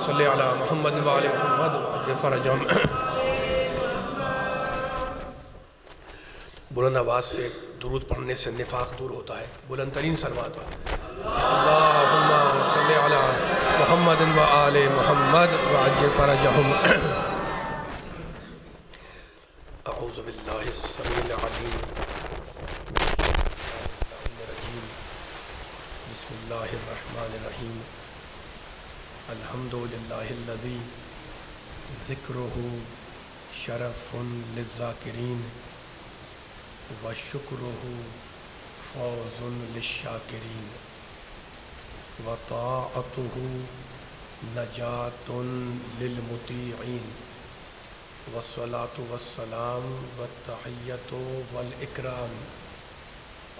सल मोहम्मद वाल मोहम्मद फ़रजम बुलंद आवाज़ से दुरूद पढ़ने से निफाक दूर होता है बुलंद तरीन सलवात मोहम्मद व आल मोहम्मद वाज फ़रजम अऊज़बिल्लाहिस्समीअल-अलीम अल्हम्दुलिल्लाहिल्लज़ी ज़िक्रुहु शरफ़ुन लिज़्ज़ाकिरीन व शुक्रुहु फ़ौज़ुन लिश्शाकिरीन व ताअतुहु नजातुन लिलमुतीईन वस्सलातु वस्सलाम वत्तहियतु वल इकराम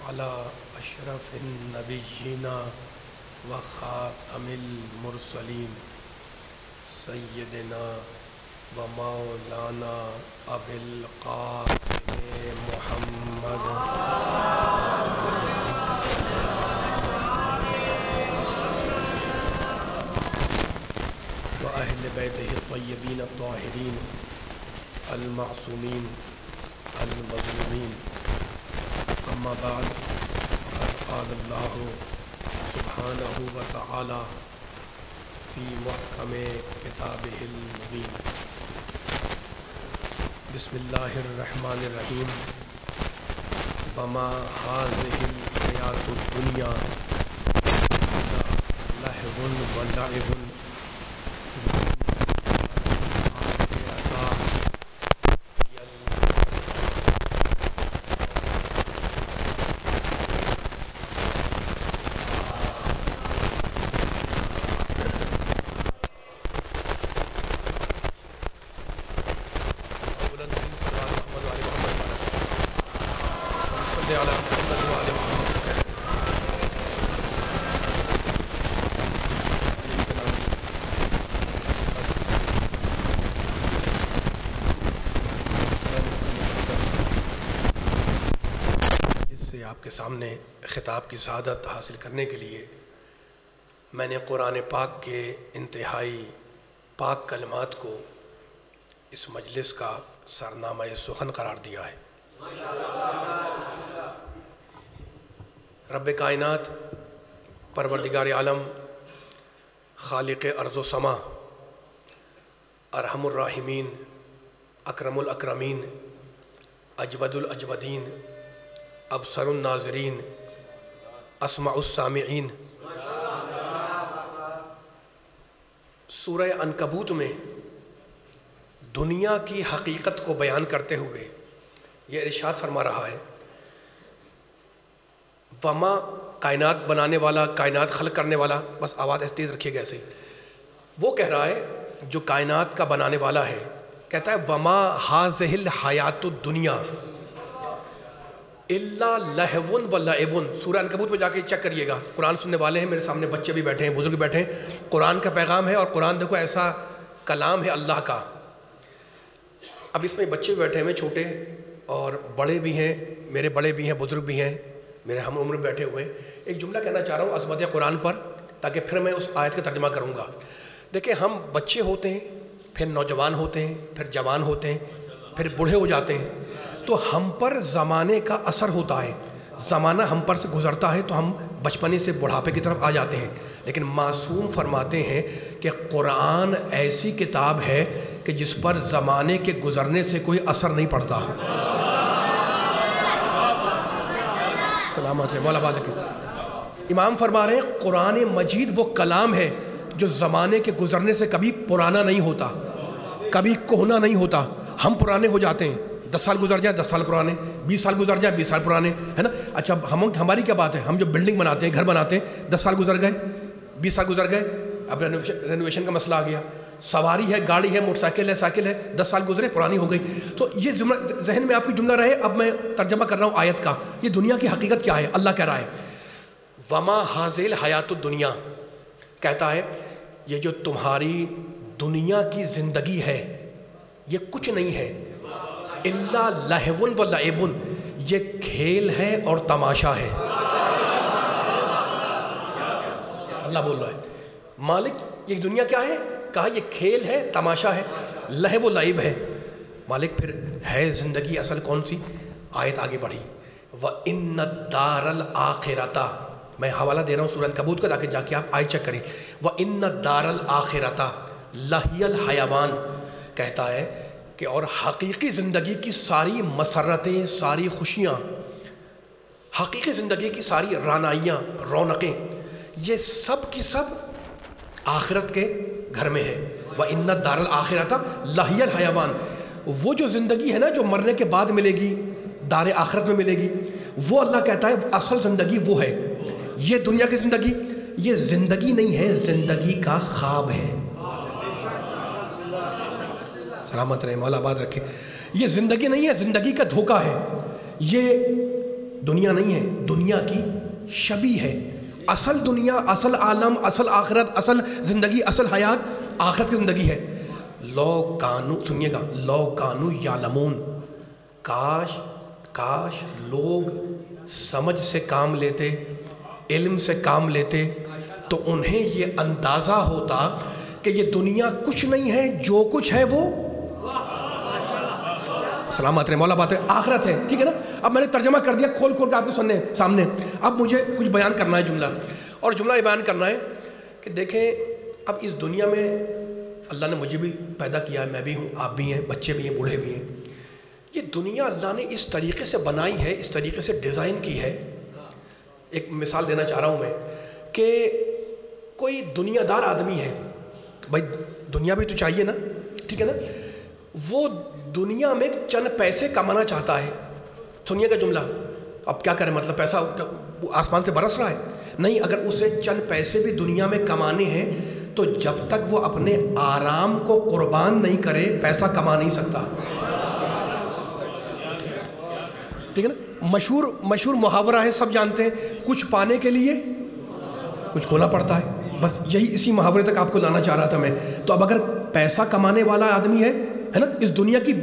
अला अशरफिन नबिय्यिना व खातमिल मुरसलीन सय्यदना व मौलाना अबिल कासिम मुहम्मद व अहल बैतिहि तय्यबीन ताहिरीन अलमासूमीन अलमज़लूमीन अम्मा बाद क़द व तआला फ़ी मुहकम किताबिहिल मुबीन बिस्मिल्लाहिर्रहमानिर्रहीम वमा हाज़िहिल हयातुद दुनिया लहवुन व लइबुन इससे आपके सामने ख़िताब की शहादत हासिल करने के लिए मैंने कुरान पाक के इंतहाई पाक कलमात को इस मजलिस का सरनामा सुखन करार दिया है। रब कायनात, परवरदिगार आलम, खालिक अर्ज़ समा अरहमुर्राहिमीन अकरमुल अकरमीन, अजवदुल अजवदीन अबसरुन्नाजरीन असमाउस्सामीन सूरह अनकबूत में दुनिया की हकीकत को बयान करते हुए ये इरशाद फरमा रहा है, वमा कायनात बनाने वाला, कायनात खल करने वाला, बस आवाज़ ऐसे तेज़ रखिएगा ऐसे वो कह रहा है, जो कायनात का बनाने वाला है, कहता है, वमा हाजहिल हयात दुनिया। इल्ला लहवन व लएबुन सूर्य अनकबूत में जाके चेक करिएगा। कुरान सुनने वाले हैं, मेरे सामने बच्चे भी बैठे हैं, बुज़ुर्ग बैठे हैं। कुरान का पैगाम है और कुरान देखो, ऐसा कलाम है अल्लाह का। अब इसमें बच्चे बैठे हुए छोटे और बड़े भी हैं, मेरे बड़े भी हैं, बुज़ुर्ग भी हैं, मेरे हम उम्र में बैठे हुए हैं। एक जुमला कहना चाह रहा हूँ अजमत कुरान पर, ताकि फिर मैं उस आयत का तर्जमा करूँगा। देखिए, हम बच्चे होते हैं, फिर नौजवान होते हैं, फिर जवान होते हैं, फिर बूढ़े हो जाते हैं। तो हम पर ज़माने का असर होता है। ज़माना हम पर से गुज़रता है तो हम बचपने से बुढ़ापे की तरफ़ आ जाते हैं। लेकिन मासूम फरमाते हैं कि कुरान ऐसी किताब है कि जिस पर ज़माने के गुज़रने से कोई असर नहीं पड़ता। सलामत मौलाबाद इमाम फरमा रहे हैं, कुरान मजीद वो कलाम है जो ज़माने के गुज़रने से कभी पुराना नहीं होता, कभी कोहना नहीं होता। हम पुराने हो जाते हैं। दस साल गुजर जाए, दस साल पुराने, बीस साल गुजर जाए, बीस साल पुराने, है ना? अच्छा हम, हमारी क्या बात है? हम जो बिल्डिंग बनाते हैं, घर बनाते हैं, दस साल गुजर गए, बीस साल गुजर गए, अब रेनोवेशन रेनोवेशन का मसला आ गया। सवारी है, गाड़ी है, मोटरसाइकिल है, साइकिल है, दस साल गुजरे, पुरानी हो गई। तो ये जुमला, जहन में आपकी जुमला रहे, अब मैं तर्जमा कर रहा हूँ आयत का। ये दुनिया की हकीकत क्या है? अल्लाह कह रहा है, वमा हाजिल हयात दुनिया। कहता है, ये जो तुम्हारी दुनिया की ज़िंदगी है, ये कुछ नहीं है। इल्ला लहवुन व लएबुन ये खेल है और तमाशा है। अल्लाह बोल रहा है, मालिक, ये दुनिया क्या है? कहा, ये खेल है, तमाशा है लह वो लाइब है। मालिक, फिर है ज़िंदगी असल कौन सी? आयत आगे बढ़ी। व इन दारल आखिरता। मैं हवाला दे रहा हूँ सूरत कबूत का जाके जाके आप आय चेक करें। व इन दारल आखिरता, लहियल हयावान। कहता है कि और हकीकी ज़िंदगी की सारी मसरतें, सारी खुशियाँ, हकीकी ज़िंदगी की सारी रानाइयाँ, रौनकें, ये सब की सब आखिरत के घर में है। वह इन्नत दारल आखिरता, लाहियल हयावान। वो जो ज़िंदगी है ना, जो मरने के बाद मिलेगी, दार आखिरत में मिलेगी, वो अल्लाह कहता है, असल ज़िंदगी वो है। ये दुनिया की ज़िंदगी, ये ज़िंदगी नहीं है, ज़िंदगी का ख्वाब है। सलामत रहे, मौला आबाद रखे। ये ज़िंदगी नहीं है, ज़िंदगी का धोखा है। ये दुनिया नहीं है, दुनिया की शबी है। असल दुनिया, असल आलम, असल आखरत, असल ज़िंदगी, असल हयात, आखरत की ज़िंदगी है। लो कानू, सुनिएगा लो कानू यालमून। काश काश लोग समझ से काम लेते, इल्म से काम लेते तो उन्हें ये अंदाज़ा होता कि ये दुनिया कुछ नहीं है, जो कुछ है वो सलामत रहे, मौला बात है आखरत है, ठीक है ना? अब मैंने तर्जमा कर दिया खोल खोल के आपके सुनने, सामने। अब मुझे कुछ बयान करना है जुमला। और जुमला ये बयान करना है कि देखें, अब इस दुनिया में अल्लाह ने मुझे भी पैदा किया है, मैं भी हूँ, आप भी हैं, बच्चे भी हैं, बूढ़े भी हैं। ये दुनिया अल्लाह ने इस तरीके से बनाई है, इस तरीके से डिज़ाइन की है। एक मिसाल देना चाह रहा हूँ मैं कि कोई दुनियादार आदमी है, भाई दुनिया भी तो चाहिए ना, ठीक है ना? वो दुनिया में चंद पैसे कमाना चाहता है। सुनिए का जुमला, अब क्या करें? मतलब पैसा आसमान से बरस रहा है। नहीं, अगर उसे चंद पैसे भी दुनिया में कमाने हैं तो जब तक वो अपने आराम को कुर्बान नहीं करे, पैसा कमा नहीं सकता। ठीक है ना? मशहूर मशहूर मुहावरा है, सब जानते हैं। कुछ पाने के लिए कुछ खोना पड़ता है। बस यही इसी मुहावरे तक आपको लाना चाह रहा था मैं। तो अब अगर पैसा कमाने वाला आदमी है है ना? इस दुनिया की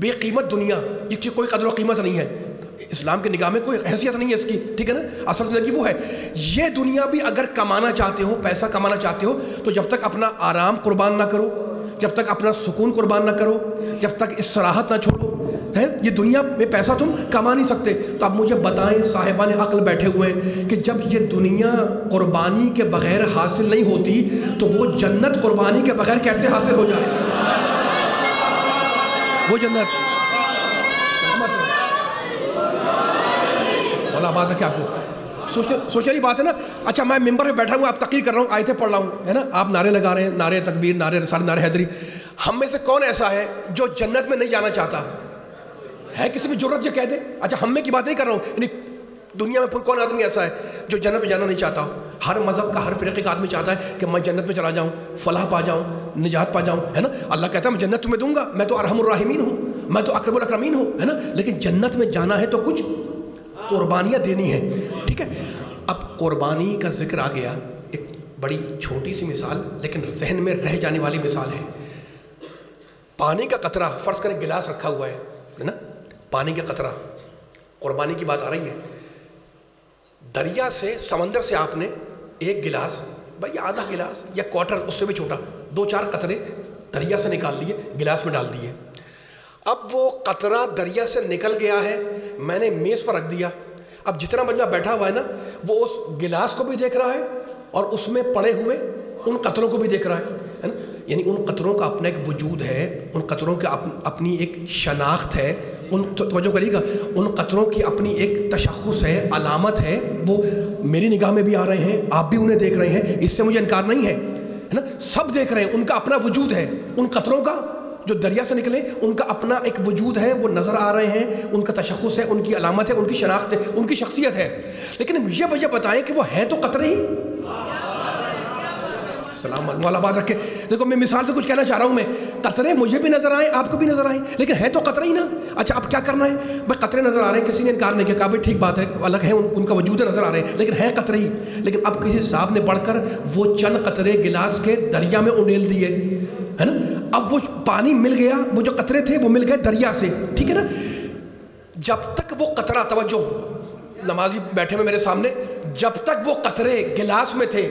बेकीमत दुनिया, इसकी कोई कदर कीमत नहीं है। इस्लाम के निगाह में कोई हैसियत नहीं है इसकी, ठीक है ना? असल ज़िंदगी वो है। ये दुनिया भी अगर कमाना चाहते हो, पैसा कमाना चाहते हो तो जब तक अपना आराम कुर्बान ना करो, जब तक अपना सुकून कुर्बान ना करो, जब तक इस सराहत ना छोड़ो, है? ये दुनिया में पैसा तुम कमा नहीं सकते। तो अब मुझे बताएँ, साहिबान अक्ल बैठे हुए हैं कि जब ये दुनिया कुर्बानी के बगैर हासिल नहीं होती तो वो जन्नत कुर्बानी के बगैर कैसे हासिल हो जाए? वो जन्नत मौला बात रखे आपको? सोचने सोचने वाली बात है ना? अच्छा मैं मेंबर में बैठा हूँ आप तकीर कर रहा हूँ आयतें पढ़ रहा हूँ, है ना? आप नारे लगा रहे हैं, नारे तकबीर, नारे सारे नारे हैदरी। हम में से कौन ऐसा है जो जन्नत में नहीं जाना चाहता? है किसी में ज़रूरत जो कह दे? अच्छा हम में की बात नहीं कर रहा हूँ, यानी दुनिया में कौन आदमी ऐसा है जो जन्नत में जाना नहीं चाहता? हर मज़हब का, हर फ़िरक़े का आदमी चाहता है कि मैं जन्नत में चला जाऊँ, फलाह पा जाऊँ निजात पा जाऊँ, है ना? अल्लाह कहता है, मैं जन्नत तुम्हें दूँगा, मैं तो अरहमुर्राहिमीन हूँ, मैं तो अकरबुल अकरमीन हूँ है ना? लेकिन जन्नत में जाना है तो कुछ कुर्बानियाँ देनी है, ठीक है? अब कुर्बानी का ज़िक्र आ गया, एक बड़ी छोटी सी मिसाल, लेकिन जहन में रह जाने वाली मिसाल है। पानी का कतरा, फ़र्ज़ करें गिलास रखा हुआ है है ना? पानी का कतरा, कुर्बानी की बात आ रही है। दरिया से, समंदर से आपने एक गिलास, भाई आधा गिलास या क्वार्टर, उससे भी छोटा दो चार कतरे दरिया से निकाल लिए गिलास में डाल दिए। अब वो कतरा दरिया से निकल गया है मैंने मेज़ पर रख दिया। अब जितना बंदा बैठा हुआ है ना वो उस गिलास को भी देख रहा है और उसमें पड़े हुए उन कतरों को भी देख रहा है है ना? यानी उन कतरों का अपना एक वजूद है उन कतरों का अप, अपनी एक शनाख्त है उन तोजो करिएगा उन कतरों की अपनी एक तशखस है अलामत है वो मेरी निगाह में भी आ रहे हैं आप भी उन्हें देख रहे हैं इससे मुझे इनकार नहीं है। है ना? सब देख रहे हैं, उनका अपना वजूद है। उन कतरों का जो दरिया से निकले, उनका अपना एक वजूद है, वो नज़र आ रहे हैं। उनका तशखस है, उनकी अलामत है, उनकी शनाख्त है, उनकी शख्सियत है। लेकिन ये मुझे बताएँ कि वो हैं तो कतरे ही। सलाम वाला बात रखे। देखो, मैं मिसाल से कुछ कहना चाह रहा हूँ मैं। कतरे मुझे भी नज़र आए, आपको भी नज़र आए, लेकिन है तो कतरे ही ना। अच्छा अब क्या करना है? भाई कतरे नज़र आ रहे हैं किसी ने इनकार नहीं किया ठीक बात है अलग है उन, उनका वजूद नज़र आ रहे हैं लेकिन है कतरे ही। लेकिन अब किसी साहब ने पढ़कर वो चंद कतरे गिलास के दरिया में उड़ेल दिए है ना? अब वो पानी मिल गया वो जो कतरे थे वो मिल गए दरिया से ठीक है ना? जब तक वो कतरा तवज्जो नमाजी बैठे में मेरे सामने जब तक वो कतरे गिलास में थे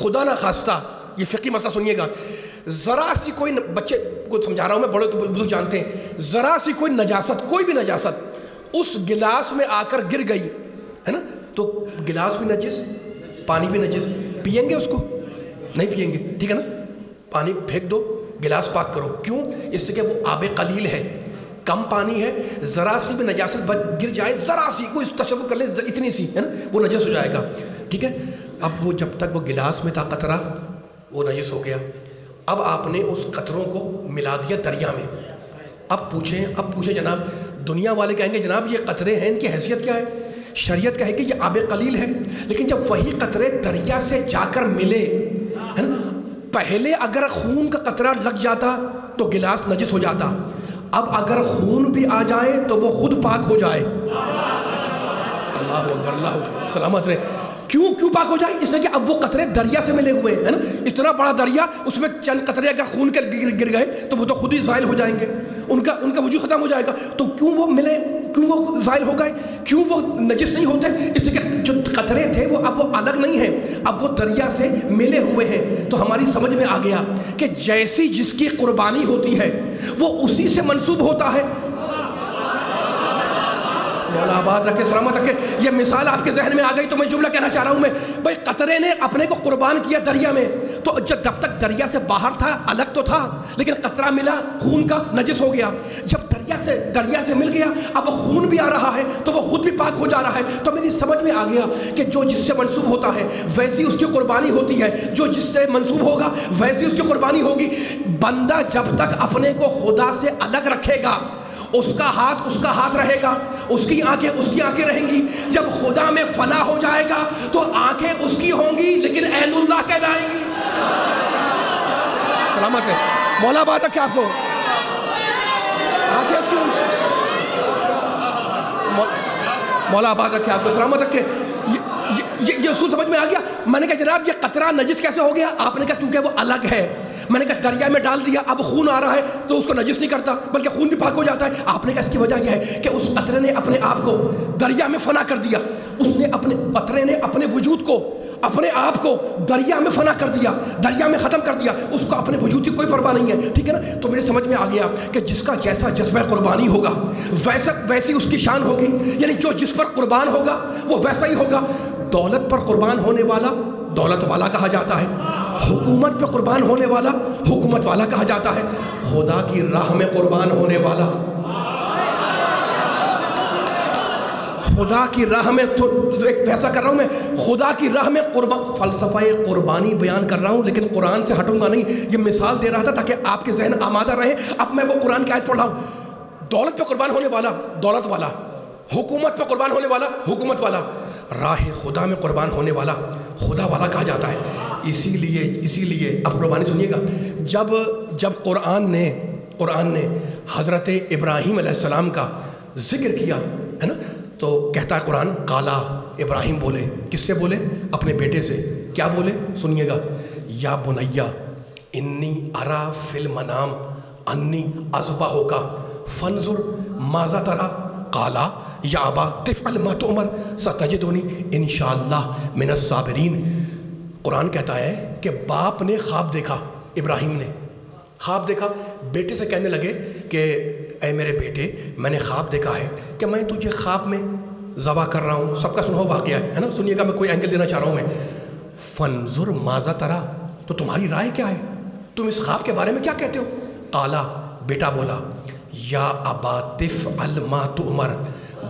खुदा ना खास्ता ये फ़िकी मसला सुनिएगा ज़रा सी कोई बच्चे को समझा रहा हूँ, मैं बड़े तो बुज़ुर्ग जानते हैं। ज़रा सी कोई नजासत, कोई भी नजासत, उस गिलास में आकर गिर गई, है ना? तो गिलास भी नजिस, पानी भी नजिस। पियेंगे उसको? नहीं पियेंगे, ठीक है ना? पानी फेंक दो, गिलास पाक करो। क्यों? इससे क्या वो आब कलील है, कम पानी है, ज़रा सी भी नजासत गिर जाए, ज़रा सी, कोई तशव कर ले, इतनी सी, है ना? वो नजस हो जाएगा, ठीक है? अब वो जब तक वो गिलास में था कतरा वो नजस हो गया। अब आपने उस कतरों को मिला दिया दरिया में। अब पूछें अब पूछें जनाब, दुनिया वाले कहेंगे, जनाब, ये कतरे हैं, इनकी हैसियत क्या है? शरीयत कहेगी ये आब कलील है, लेकिन जब वही कतरे दरिया से जाकर मिले, है ना, पहले अगर खून का कतरा लग जाता तो गिलास नजिस हो जाता। अब अगर खून भी आ जाए तो वो खुद पाक हो जाए। अल्लाह अल्लाह सलामत रहे। क्यों क्यों पाक हो जाए? इसलिए कि अब वो कतरे दरिया से मिले हुए हैं ना? इतना बड़ा दरिया उसमें चंद कतरे अगर खून के गिर, गिर गए तो वो तो खुद ही जायल हो जाएँगे। उनका उनका वजूद ख़त्म हो जाएगा। तो क्यों वो मिले? क्यों वो जायल हो गए? क्यों वो नजिस नहीं होते? इसलिए जो कतरे थे वो अब वो अलग नहीं है। अब वो दरिया से मिले हुए हैं। तो हमारी समझ में आ गया कि जैसी जिसकी कुर्बानी होती है वो उसी से मनसूब होता है। मौला आबाद रखे, सलामत रखे। ये मिसाल आपके जहन में आ गई तो मैं जुमला कहना चाह रहा हूँ मैं, भाई कतरे ने अपने को कुर्बान किया दरिया में तो जब जब तक दरिया से बाहर था, अलग तो था, लेकिन कतरा मिला, खून का नजिस हो गया। जब दरिया से दरिया से मिल गया, अब खून भी आ रहा है तो वो खुद भी पाक हो जा रहा है। तो मेरी समझ में आ गया कि जो जिससे मनसूब होता है, वैसी उसकी कुर्बानी होती है। जो जिससे मनसूब होगा, वैसी उसकी कुर्बानी होगी। बंदा जब तक अपने को खुदा से अलग रखेगा उसका हाथ उसका हाथ रहेगा, उसकी आँखें उसकी आँखें रहेंगी। जब खुदा में फना हो जाएगा तो आँखें उसकी होंगी, लेकिन एहलुल्लाह कहलाएँगी। सलामत है। मौला बात रखे आपको। आँखें उसकी मौला बात रखे आपको। सलामत रखे। ये ये ये समझ में आ गया? मैंने कहा, जनाब, ये कतरा नजिस कैसे हो गया? आपने कहा, क्योंकि वो अलग है। मैंने कहा, दरिया में डाल दिया, अब खून आ रहा है। तो उसको नजिस नहीं करता, बल्कि खून भी पाक हो जाता है। आपने कहा, इसकी वजह यह है कि उस कतरे ने अपने आप को दरिया में फना कर दिया। उसने अपने कतरे ने अपने वजूद को, अपने आप को दरिया में फना कर दिया, दरिया में ख़त्म कर दिया। उसको अपने वजूद की कोई परवाह नहीं है। ठीक है ना? तो मेरे समझ में आ गया कि जिसका जैसा जज्बा कुर्बानी होगा, वैसा, वैसी उसकी शान होगी। यानी जो जिस पर कुर्बान होगा, वो वैसा ही होगा। दौलत पर कुर्बान होने वाला दौलत वाला कहा जाता है। हुकूमत पे कुर्बान होने वाला, हुकूमत वाला कहा जाता है? खुदा की राह में कुर्बान होने वाला। खुदा की राह में तो एक फैसला कर रहा हूँ मैं। खुदा की राह में कुर्बान फलसफा कुर्बानी बयान कर रहा हूँ, लेकिन कुरान से हटूँगा नहीं। ये मिसाल दे रहा था ताकि आपके जहन आमादा रहे। अब मैं वो कुरान की आयत पढ़ रहा हूँ। दौलत पे कुर्बान होने वाला, दौलत वाला। हुकूमत पे कुर्बान होने वाला, हुकूमत वाला। राह खुदा में कुर्बान होने वाला, खुदा वाला कहा जाता है। इसीलिए इसीलिए। अब कुर्बानी सुनिएगा। जब जब कुरान ने कुरान ने हज़रत इब्राहीम सलाम का ज़िक्र किया, है ना? तो कहता है कुरान, काला इब्राहिम बोले। किससे बोले? अपने बेटे से। क्या बोले? सुनिएगा। या बुनैया, इन्नी अरा फिल मनाम, अन्नी अजबा होगा फनजुर माजा तरा, काला। या अबा तिफ़ल मत उमर सतजदोनी इन शाह मिनसाबरीन कुरान कहता है कि बाप ने ख्वाब देखा इब्राहिम ने। ख्वाब देखा, बेटे से कहने लगे कि ए मेरे बेटे, मैंने ख्वाब देखा है कि मैं तुझे ख्वाब में जबा कर रहा हूँ। सबका सुना हुआ वाक़ है ना? सुनिएगा, मैं कोई एंगल देना चाह रहा हूँ मैं। फनजुर माजा तरा तो तुम्हारी राय क्या है? तुम इस ख्वाब के बारे में क्या कहते हो? काला बेटा बोला, या अबातिफ अलमा तो उमर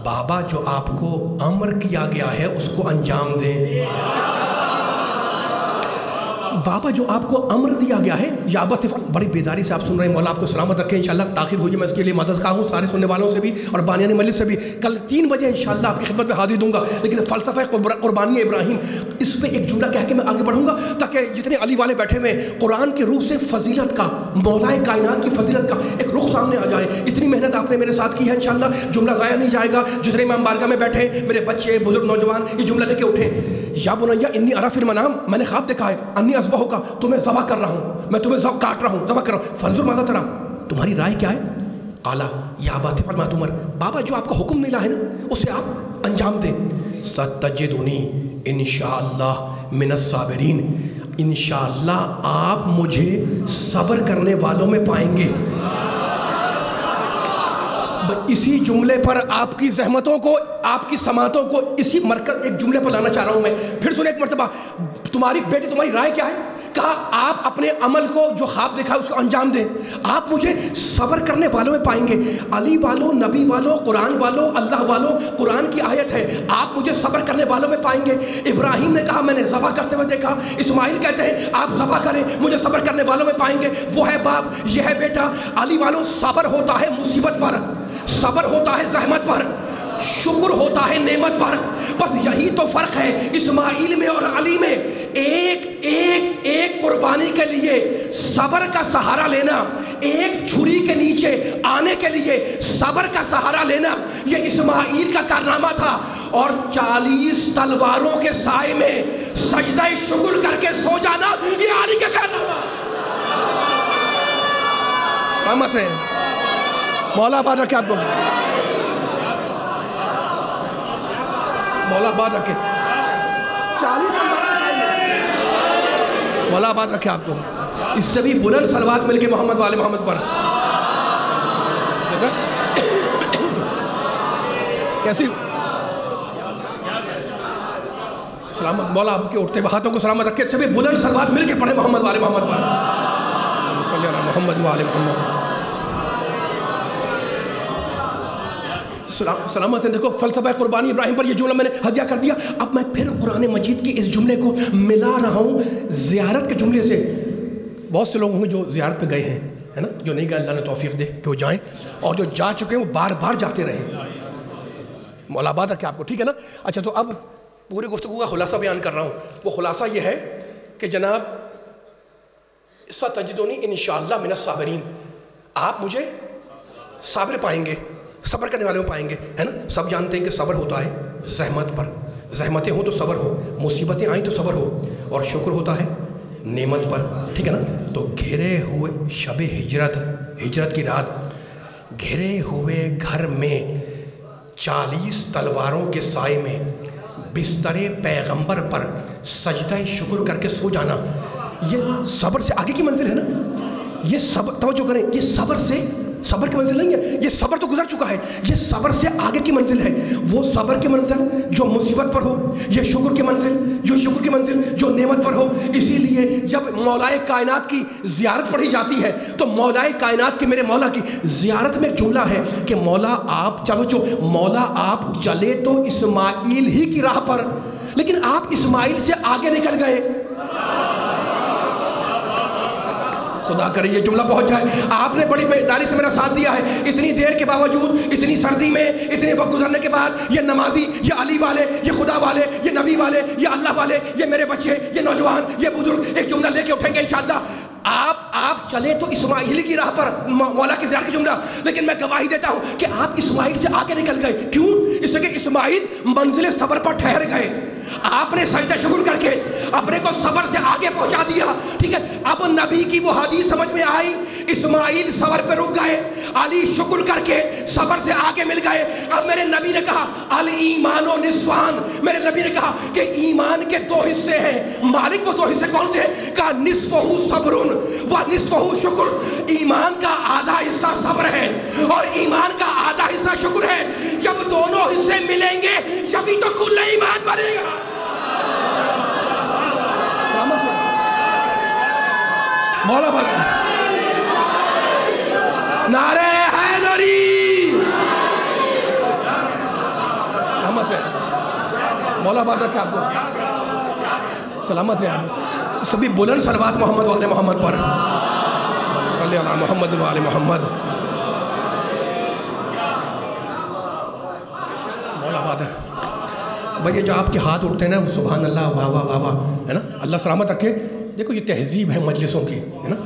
बाबा जो आपको अमर किया गया है उसको अंजाम दें। बाबा, जो आपको अमर दिया गया है, याबत बड़ी बेदारी से आप सुन रहे हैं, मौला आपको सलामत रखें, इंशाल्लाह। ताखिर हो जाए मैं इसके लिए मदद का हूँ, सारे सुनने वालों से भी और बानियान मलिक से भी। कल तीन बजे इंशाल्लाह आपकी खिदमत में हाजिर दूँगा, लेकिन फ़लसफ़ा कुर्बानी इब्राहिम इस पर एक जुमला कह के मैं आगे बढ़ूँगा, ताकि जितने अली वाले बैठे हुए कुरान के रूह से फजीलत का, मौलाए कायनात की फजीलत का एक रुख सामने आ जाए। इतनी मेहनत आपने मेरे साथ की है, इंशाल्लाह। जुमला गाया नहीं जाएगा, जितने मैं बारगाह में बैठे मेरे बच्चे, बुज़ुर्ग, नौजवान, ये जुमला लेके उठे। या बुनैया, इन्नी अरा मनाम। मैंने ख्वाब देखा है। अन्नी अजबा होगा। तुम्हें जबा कर रहा हूँ। मैं तुम्हें जब काट रहा हूँ। जबा कर रहा हूँ। फंजुर माजा तरा। तुम्हारी राय क्या है? काला, या बात फरमा तुमर बाबा, जो आपका हुक्म मिला है ना, उसे आप अंजाम दें। सतजदुनी इन मिनसाबरीन इन आप मुझे सब्र करने वालों में पाएँगे। इसी जुमले पर आपकी जहमतों को, आपकी समातों को इसी मरकज, एक जुमले पर लाना चाह रहा हूँ मैं। फिर सुने एक मरतबा। तुम्हारी बेटी, तुम्हारी राय क्या है? कहा, आप अपने अमल को जो ख्वाब देखा है उसको अंजाम दें। आप मुझे सब्र करने वालों में पाएँगे। अली वालों, नबी वालों, कुरान वालों, अल्लाह वालों, कुरान की आयत है। आप मुझे सब्र करने वालों में पाएँगे। इब्राहिम ने कहा, मैंने जबा करते हुए देखा। इस्माइल कहते हैं, आप जबा करें, मुझे सब्र करने वालों में पाएँगे। वो है बाप, यह है बेटा। अली वालों, सब्र होता है मुसीबत पर। सब्र होता है जहमत पर, शुक्र होता है नेमत पर। बस यही तो फ़र्क है इस्माइल में और अली में। एक एक एक कुर्बानी के लिए सबर का सहारा लेना, एक छुरी के नीचे आने के लिए सबर का सहारा लेना यह इस्माइल का कारनामा था। और चालीस तलवारों के साय में सजदा शुक्र करके सो जाना, ये अली का कारनामा। मौला रखे आपको मौला बाद रखे चालीस मौला बाद रखे आपको इससे भी बुलंद सलवात मिल के मोहम्मद वाले मोहम्मद पर। कैसी? सलामत। मौला आपके उठते हाथों को सलामत रखे। सभी बुलंद सलवात मिल के पढ़े मोहम्मद वाले मोहम्मद पर। मोहम्मद वाले मोहम्मद। सलामत है देखो फलसफा कुर्बानी इब्राहिम पर ये जुमला मैंने हदिया कर दिया। अब मैं फिर कुरान मजीद की इस जुमले को मिला रहा हूँ ज़ियारत के जुमले से। बहुत से लोग होंगे जो ज़ियारत पे गए हैं, है ना? जो नहीं गए, अल्लाह ने तोफ़ी दे कि वो जाएँ, और जो जा चुके हैं वो बार बार जाते रहे। मौलाबाद रखे आपको, ठीक है ना? अच्छा तो अब पूरी गुफ्तु का खुलासा बयान कर रहा हूँ। वो खुलासा ये है कि जनाब तजदोनी इन मिनत साबरीन। आप मुझे साबिर पाएँगे। सब्र करने वाले को पाएँगे, है ना? सब जानते हैं कि सब्र होता है जहमत पर। जहमतें हो तो सब्र हो, मुसीबतें आई तो सब्र हो, और शुक्र होता है नेमत पर, ठीक है ना? तो घिरे हुए शब हिजरत हिजरत की रात, घिरे हुए घर में चालीस तलवारों के साय में बिस्तरे पैगंबर पर सजदा शुक्र करके सो जाना। ये सब्र से आगे की मंजिल है ना? ये सब तो करें, ये सब्र से सबर की मंजिल नहीं है ये सबर तो गुजर चुका है। ये सबर से आगे की मंजिल है। वो सबर की मंजिल जो मुसीबत पर हो, ये शुक्र की मंजिल, जो शुक्र की मंजिल जो नेमत पर हो। इसीलिए जब मौलाए कायनात की जियारत पढ़ी जाती है तो मौलाए कायनात की मेरे मौला की जियारत में जुमला है कि, मौला आप चलो जो मौला आप चले तो इस्माइल ही की राह पर। लेकिन आप इस्माइल से आगे निकल गए। खुदा करे, ये जुमला पहुँच जाए। आपने बड़ी बेदारी से मेरा साथ दिया है। इतनी देर के बावजूद, इतनी सर्दी में, इतने वक्त गुजरने के बाद, ये नमाजी, ये अली वाले, ये खुदा वाले, ये नबी वाले, ये अल्लाह वाले, ये मेरे बच्चे, ये नौजवान, ये बुज़ुर्ग, एक जुमला लेके उठेंगे इंशाल्लाह आप आप चले तो इस्माइल की राह पर मौला की की जुमला। लेकिन मैं गवाही देता हूँ कि आप इस्माइल से आगे निकल गए। क्यों? इसलिए इस्माइल मंजिल सबर पर ठहर गए। आपने सजदा शुक्र करके अपने को सबर से आगे पहुँचा दिया। ठीक है? अब नबी की वो हदीस समझ में आई, इस्माइल सबर पे रुक गए, अली शुक्र करके सबर से आगे मिल गए। अब मेरे नबी ने कहा, अल ईमानो निस्वान। मेरे नबी ने कहा कि ईमान के दो हिस्से हैं, मालिक वो दो हिस्से कौन से कहा, निस्फहु सब्रुन व निस्फहु शुक्र। ईमान का आधा हिस्सा सब्र है और ईमान का आधा हिस्सा शुक्र है। जब दोनों हिस्से मिलेंगे, जब तो कुल ईमान बनेगा। मौला नारे हैदरी। सलामत है मौला बात रखे आपको सलामत रहे। सभी बुलंद सलवात मोहम्मद वाले मोहम्मद पर। मोहम्मद वाले मोहम्मद। मौला है भाई जो आपके हाथ उठते हैं ना सुबह अल्लाह, वाह वाह वाह वाह, है ना? अल्लाह सलामत रखे। देखो ये तहजीब है मजलिसों की, है ना?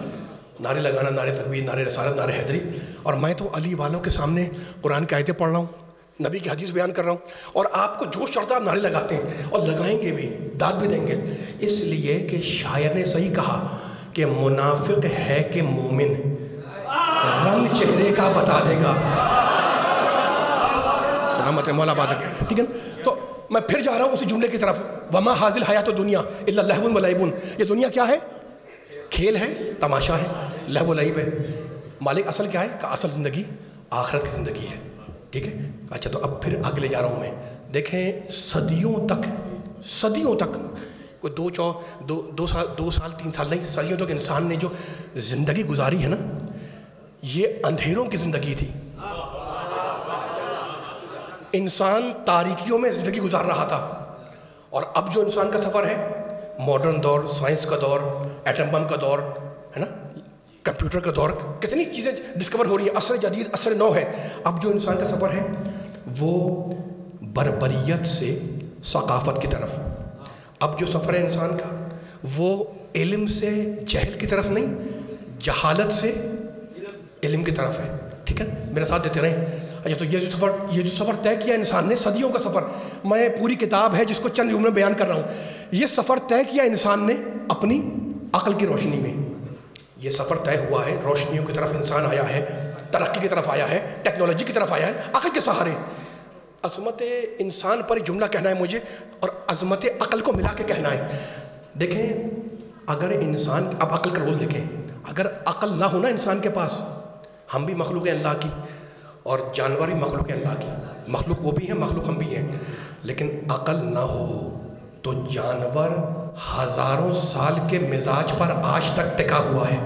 नारे लगाना, नारे तकबीर, नारे रसालत, नारे हैदरी। और मैं तो अली वालों के सामने कुरान की आयतें पढ़ रहा हूँ, नबी की हदीस बयान कर रहा हूँ, और आपको जोश चढ़ता आप नारे लगाते हैं और लगाएँगे भी, दाद भी देंगे। इसलिए कि शायर ने सही कहा कि मुनाफिक है कि मोमिन। रंग चेहरे का बता देगा। सलामत है, मौला बात ठीक है तो मैं फिर जा रहा हूँ उसी जुमले की तरफ़। वमा हाजिल हयात दुनिया लहबुन वलैबुन ये दुनिया क्या है? खेल है, तमाशा है लहब लईब है। मालिक असल क्या है? का असल ज़िंदगी आखरत की ज़िंदगी है। ठीक है? अच्छा तो अब फिर आगे ले जा रहा हूँ मैं। देखें, सदियों तक सदियों तक, कोई दो चौ, दो दो साल दो साल, तीन साल नहीं, सदियों तक इंसान ने जो ज़िंदगी गुजारी है ना, ये अंधेरों की ज़िंदगी थी। इंसान तारीकियों में ज़िंदगी गुजार रहा था। और अब जो इंसान का सफ़र है मॉडर्न दौर साइंस का दौर एटम बम का दौर, है ना? कंप्यूटर का दौर, कितनी चीज़ें डिस्कवर हो रही हैं, असर जदीद, असर नौ है। अब जो इंसान का सफ़र है, वो बरबरीत से सकाफ़त की तरफ़। अब जो सफ़र है इंसान का, वो इल्म से जहल की तरफ़ नहीं, जहालत से इल्म की तरफ़ है। ठीक है? मेरा साथ देते रहें। अच्छा तो ये जो सफ़र, ये जो सफ़र तय किया इंसान ने, सदियों का सफ़र मैं पूरी किताब है जिसको चंद में बयान कर रहा हूँ। ये सफ़र तय किया इंसान ने अपनी अकल की रोशनी में। ये सफ़र तय हुआ है, रोशनियों की तरफ़ इंसान आया है, तरक्की की तरफ़ आया है, टेक्नोलॉजी की तरफ़ आया है, अकल के सहारे। अजमत इंसान पर जुमला कहना है मुझे और अजमत अकल को मिला के कहना है। देखें, अगर इंसान अब अकल का रोल देखें, अगर अकल ना हो ना इंसान के पास, हम भी मखलूक अल्लाह की और जानवर भी मखलूक अल्लाह की। मखलूक वो भी हैं, मखलूक हम भी हैं। लेकिन अकल ना हो तो जानवर हज़ारों साल के मिजाज पर आज तक टिका हुआ है।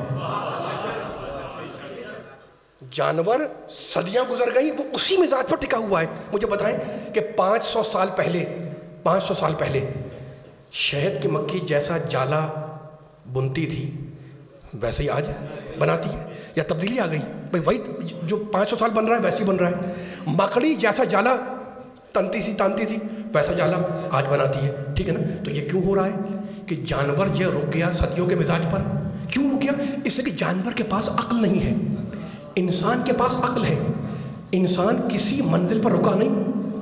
जानवर सदियाँ गुजर गई, वो उसी मिजाज पर टिका हुआ है। मुझे बताएँ कि 500 साल पहले 500 साल पहले, शहद की मक्खी जैसा जाला बुनती थी, वैसे ही आज बनाती है। या तब्दीली आ गई, भाई वही जो 500 साल बन रहा है, वैसे ही बन रहा है। मकड़ी जैसा जाला तनती थी तानती थी। वैसा जाला, आज बनाती है। ठीक है ना? तो ये क्यों हो रहा है कि जानवर जो रुक गया सदियों के मिजाज पर? क्यों रुक गया? इससे कि जानवर के पास अक्ल नहीं है। इंसान के पास अक्ल है। इंसान किसी मंजिल पर रुका नहीं,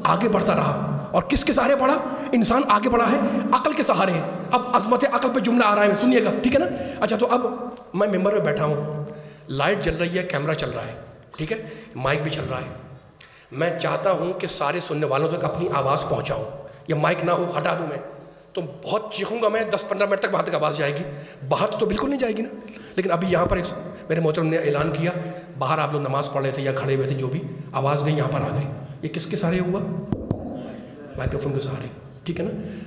आगे बढ़ता रहा। और किसके सहारे बढ़ा? इंसान आगे बढ़ा है, अकल के सहारे। है अब अजमत अकल पे जुमला आ रहा है, सुनिएगा। ठीक है ना? अच्छा तो अब मैं मेंबर में बैठा हूँ। लाइट जल रही है, कैमरा चल रहा है। ठीक है? माइक भी चल रहा है। मैं चाहता हूँ कि सारे सुनने वालों तक अपनी आवाज़ पहुँचाऊँ। या माइक ना हो, हटा दूँ मैं। तो बहुत चीखूँगा मैं दस पंद्रह मिनट तक वहाँ तक आवाज़ जाएगी। बाहर तो बिल्कुल नहीं जाएगी ना। लेकिन अभी यहाँ पर मेरे मोहतरम ने ऐलान किया, बाहर आप लोग नमाज़ पढ़ रहे थे या खड़े हुए थे, जो भी, आवाज़ गई, यहाँ पर आ गई। ये किसके सहारे हुआ? माइक्रोफोन के सहारे। ठीक है ना?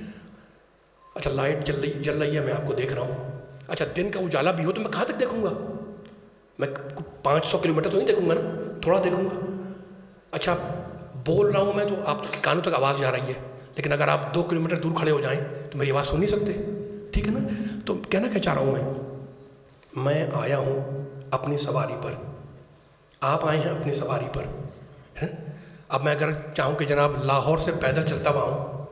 अच्छा लाइट जल रही जल रही है, मैं आपको देख रहा हूँ। अच्छा दिन का उजाला भी हो तो मैं कहाँ तक देखूँगा? मैं पाँच सौ किलोमीटर तो नहीं देखूँगा ना? थोड़ा देखूँगा। अच्छा बोल रहा हूँ मैं तो आप कानों तक आवाज़ जा रही है, लेकिन अगर आप दो किलोमीटर दूर खड़े हो जाएँ तो मेरी आवाज़ सुन नहीं सकते। ठीक है ना? तो कहना क्या चाह रहा हूँ मैं? मैं आया हूँ अपनी सवारी पर। आप आए हैं अपनी सवारी पर, है? अब मैं अगर चाहूँ कि जनाब लाहौर से पैदल चलता हुआ हूँ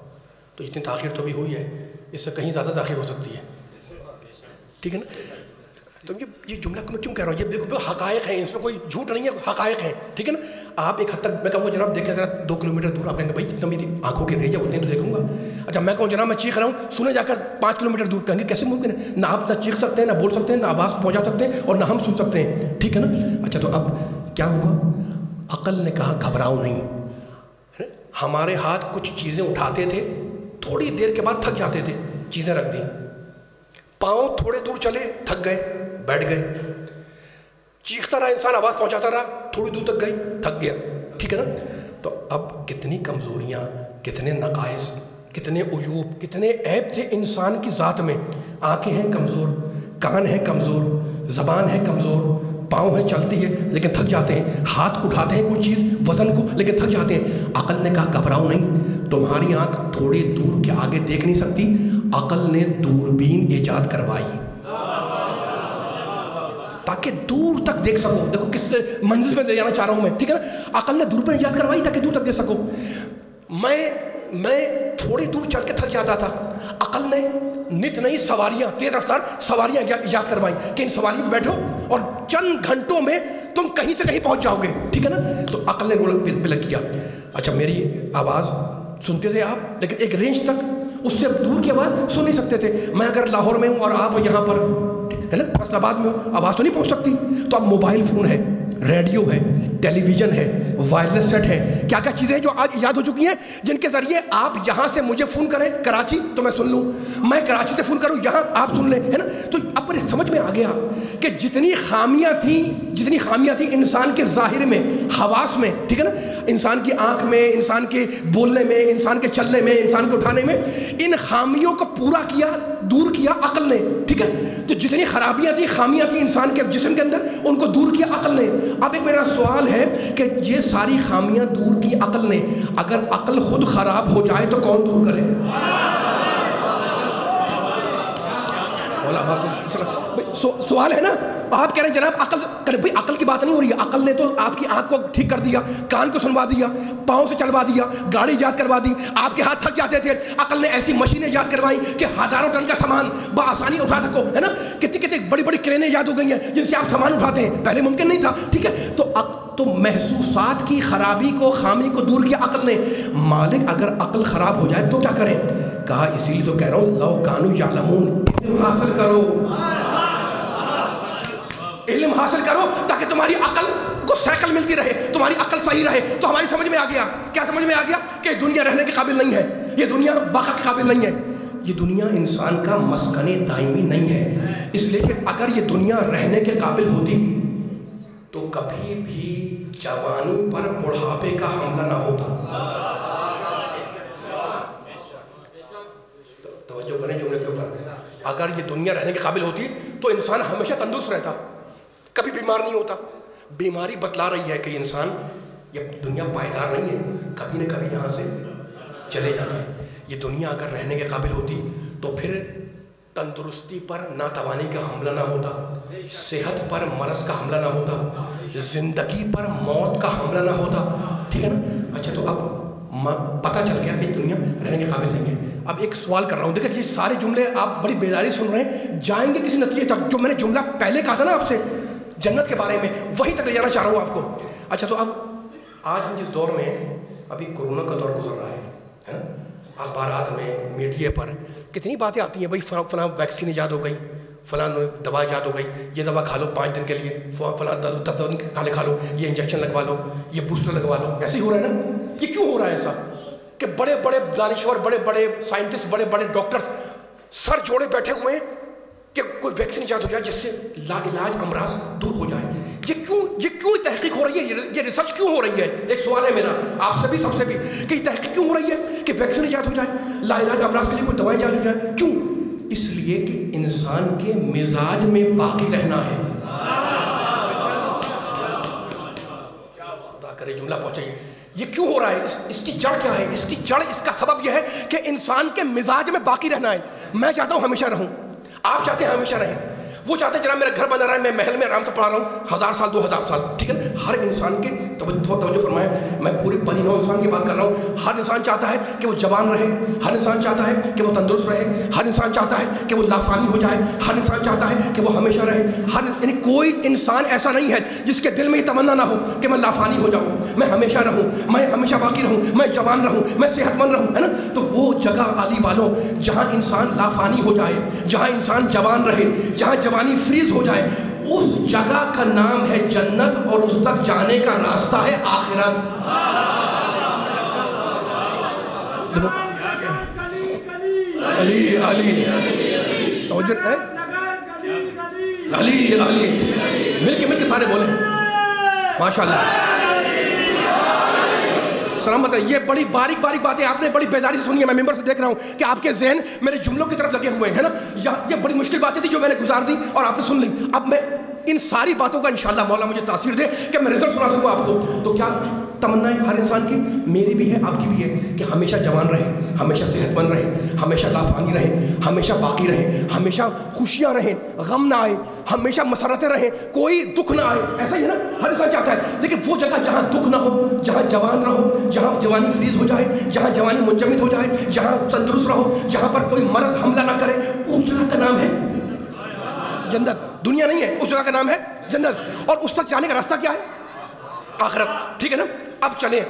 तो इतनी ताखिर तो भी हुई है, इससे कहीं ज़्यादा दाखिल हो सकती है। ठीक है ना? तो ये ये जुमला मैं क्यों कह रहा हूँ? ये देखो, हकायक है, इसमें कोई झूठ नहीं है, हकायक है। ठीक है ना? आप एक हद तक, मैं कहूँगा, जनाब देखें जरा दो किलोमीटर दूर आप कहेंगे, भाई, जितना मेरी आँखों के रेज है उतनी तो देखूँगा। अच्छा मैं कहूँ, जनाब, मैं चीख रहा हूँ, सुने जाकर पाँच किलोमीटर दूर कहेंगे, कैसे मुमकिन है? ना आप ना चीख सकते हैं, ना बोल सकते हैं, ना आवाज़ पहुँचा सकते हैं, और ना हम सुन सकते हैं। ठीक है ना? अच्छा तो अब क्या हुआ? अकल ने कहा, घबराओ नहीं। हमारे हाथ कुछ चीज़ें उठाते थे, थोड़ी देर के बाद थक जाते थे, चीज़ें रख दी। पाँव थोड़े दूर चले, थक गए, बैठ गए। चीखता रहा, इंसान आवाज़ पहुंचाता रहा। थोड़ी दूर तक गई, थक गया। ठीक है ना? तो अब कितनी कमज़ोरियाँ, कितने नकायस, कितने उयूब, कितने ऐप थे इंसान की ज़ात में। आँखें हैं कमज़ोर, कान है कमज़ोर, ज़बान है कमज़ोर, पाँव है चलती है, लेकिन थक जाते हैं। हाथ उठाते हैं कोई चीज़ वज़न को, लेकिन थक जाते हैं। अकल ने कहा, घबराओ नहीं, तुम्हारी आँख थोड़ी दूर के आगे देख नहीं सकती। अकल ने दूरबीन ईजाद करवाई। ताकि दूर तक देख सको। देखो किस मंजिल में ले जाना चाह रहा हूँ मैं, ठीक है ना? अकल ने दूर पर याद करवाई ताकि दूर तक देख सको। मैं मैं थोड़ी दूर चल के थक जाता था। अकल ने नित नई सवारियाँ, तेज रफ्तार सवारियाँ याद करवाई कि इन सवारी में बैठो और चंद घंटों में तुम कहीं से कहीं पहुँच जाओगे, ठीक है ना? तो अकल ने रोल बिलक किया। अच्छा मेरी आवाज़ सुनते थे आप? लेकिन एक रेंज तक, उससे दूर की आवाज़ सुन नहीं सकते थे। मैं अगर लाहौर में हूँ और आप यहाँ पर है ना? फैसलाबाद में हो, आवाज़ तो नहीं पहुँच सकती। तो अब मोबाइल फ़ोन है, रेडियो है, टेलीविज़न है वायरलेस सेट है। क्या क्या चीज़ें हैं जो आज याद हो चुकी हैं, जिनके ज़रिए आप यहाँ से मुझे फ़ोन करें? कराची? तो मैं सुन लूँ। मैं कराची से फ़ोन करूँ, यहाँ आप सुन लें, है ना? तो अब मेरे समझ में आ गया कि जितनी खामियाँ थी, जितनी खामियाँ थी इंसान के ज़ाहिर में, हवास में, ठीक है ना? इंसान की आँख में, इंसान के बोलने में, इंसान के चलने में, इंसान को उठाने में, इन खामियों को पूरा किया, दूर किया अकल ने, ठीक है? तो जितनी खराबियाँ थी, खामियाँ थी इंसान के जिसम के अंदर, उनको दूर किया अकल ने। अब एक मेरा सवाल है कि ये सारी खामियाँ दूर की अकल ने, अगर अकल खुद खराब हो जाए तो कौन दूर करे? सवाल है ना? आप कह रहे हैं जनाब अकल कर भाई अकल की बात नहीं हो रही है। अकल ने तो आपकी आँख को ठीक कर दिया कान को सुनवा दिया पाँव से चलवा दिया गाड़ी याद करवा दी आपके हाथ थक जाते थे। अकल ने ऐसी मशीनें याद करवाई कि हज़ारों टन का सामान बसानी उठा सको है ना? कितनी कितनी बड़ी बड़ी क्रेनें याद हो गई हैं जिनसे आप सामान उठाते हैं। पहले मुमकिन नहीं था ठीक है? तो अक, तो महसूसात की खराबी को खामी को दूर किया अकल ने। मालिक अगर अकल खराब हो जाए तो क्या करें? कहा, इसीलिए तो कह रहा हूँ लो कानू यालमून हासिल करो। इल्म हासिल करो ताकि तुम्हारी अकल को साइकिल मिलती रहे, तुम्हारी अकल सही रहे। तो हमारी समझ में आ गया। क्या समझ में आ गया? कि दुनिया रहने के काबिल नहीं है। ये दुनिया बाका के काबिल नहीं है। ये दुनिया इंसान का मस्कन दायमी नहीं है। इसलिए कि अगर ये दुनिया रहने के काबिल होती तो कभी भी जवानी पर बुढ़ापे का हमला ना होता। तवज्जो जुमले के ऊपर। अगर ये दुनिया रहने के काबिल होती तो इंसान हमेशा तंदुरुस्त रहता। कभी बीमार नहीं होता। बीमारी बतला रही है कि इंसान, ये दुनिया पायदार नहीं है। कभी न कभी यहाँ से चले जाना है। ये दुनिया अगर रहने के काबिल होती तो फिर तंदुरुस्ती पर नातवानी का हमला ना होता। सेहत पर मरज का हमला ना होता। ज़िंदगी पर मौत का हमला ना होता। ठीक है ना? अच्छा तो अब पता चल गया कि दुनिया रहने के काबिल नहीं है। अब एक सवाल कर रहा हूँ। देखिए, ये सारे जुमले आप बड़ी बेदारी सुन रहे हैं। जाएँगे किसी नतीजे तक? जो मैंने जुमला पहले कहा था ना आपसे, जन्नत के बारे में, वहीं तक ले जाना चाह रहा हूँ आपको। अच्छा तो अब, आज हम जिस दौर में अभी कोरोना का दौर गुजर रहा है अखबार में, मीडिया पर, कितनी बातें आती हैं, भाई, फला वैक्सीन ईजाद हो गई, फलां दवा ईजाद हो गई, ये दवा खा लो पाँच दिन के लिए, फलां दस दस दिन खाने खा लो, ये इंजेक्शन लगवा लो, ये बूस्टर लगवा लो, ऐसे ही हो रहा है ना? ये क्यों हो रहा है ऐसा? कि बड़े बड़े दानिश्वर बड़े बड़े साइंटिस्ट बड़े बड़े डॉक्टर्स सर जोड़े बैठे हुए हैं कि कोई वैक्सीन ईजाद हो जाए जिससे ला इलाज अमराज दूर हो जाए ये क्यों ये क्यों तहकीक हो रही है ये रिसर्च क्यों हो रही है एक सवाल है मेरा आपसे भी सबसे भी कि तहकीक क्यों हो रही है कि वैक्सीन ईजाद हो जाए ला इलाज अमराज के लिए कोई दवाई ईजाद हो जाए क्यों इसलिए कि इंसान के मिजाज में बाकी रहना है जुमला पहुँचे ये क्यों हो रहा है? इस, इसकी जड़ क्या है? इसकी जड़ इसका सबब यह है कि इंसान के मिजाज में बाकी रहना है। मैं चाहता हूँ हमेशा रहूँ। आप चाहते हैं हमेशा रहें। वो चाहते हैं जरा मेरा घर बना रहा है मैं महल में आराम से पढ़ा रहा हूँ। हज़ार साल, दो हज़ार साल, ठीक है? हर इंसान के तवज्जो फरमाए। मैं पूरे परिणव इंसान की बात कर रहा हूँ। हर इंसान चाहता है कि वो जवान रहे। हर इंसान चाहता है कि वो तंदुरुस्त रहे। हर इंसान चाहता है कि वो लाफानी हो जाए। हर इंसान चाहता है कि वो हमेशा रहे। हर यानी कोई इंसान ऐसा नहीं है जिसके दिल में ये तमन्ना ना हो कि मैं लाफानी हो जाऊँ। मैं हमेशा रहूँ, मैं हमेशा बाकी रहूँ, मैं जवान रहूँ, मैं सेहतमंद रहूँ, है ना? तो वो जगह आली वालों, जहाँ इंसान लाफानी हो जाए, जहाँ इंसान जवान रहे, जहाँ जवानी फ्रीज हो जाए। उस जगह का नाम है जन्नत और उस तक जाने का रास्ता है आखिरत। अली अली। अली अली। मिलके मिलके सारे बोले। माशाल्लाह। सलामत है ये बड़ी बारीक बारीक बातें आपने, बड़ी बेदारी से सुनी है। मैं मेंबर से देख रहा हूँ कि आपके जहन मेरे जुमलों की तरफ़ लगे हुए हैं ना? ये बड़ी मुश्किल बातें थी जो मैंने गुजार दी और आपने सुन ली। अब मैं इन सारी बातों का इंशाल्लाह मौला मुझे तासीर दे कि मैं रिज़ल्ट सुना दूँगा आपको। तो क्या तमन्नाएँ हर इंसान की, मेरी भी है, आपकी भी है, कि हमेशा जवान रहे, हमेशा सेहतमंद रहे, हमेशा लाफानी रहे, हमेशा बाकी रहे, हमेशा खुशियाँ रहें, गम ना आए, हमेशा मसरतें रहें, कोई दुख ना आए, ऐसा ही है ना, हर इंसान चाहता है, लेकिन वो जगह जहाँ दुख ना हो, जहाँ जवान रहो, जहाँ जवानी फ्रीज हो जाए, जहाँ जवानी मुंजमित हो जाए, जहाँ तंदुरुस्त रहो, जहाँ पर कोई मर्ज हमला ना करे, उस जगह का नाम है जन्नत। दुनिया नहीं है, उस जगह का नाम है जन्नत। और उस तक जाने का रास्ता क्या है? आखिरत, ठीक है ना? अब चले।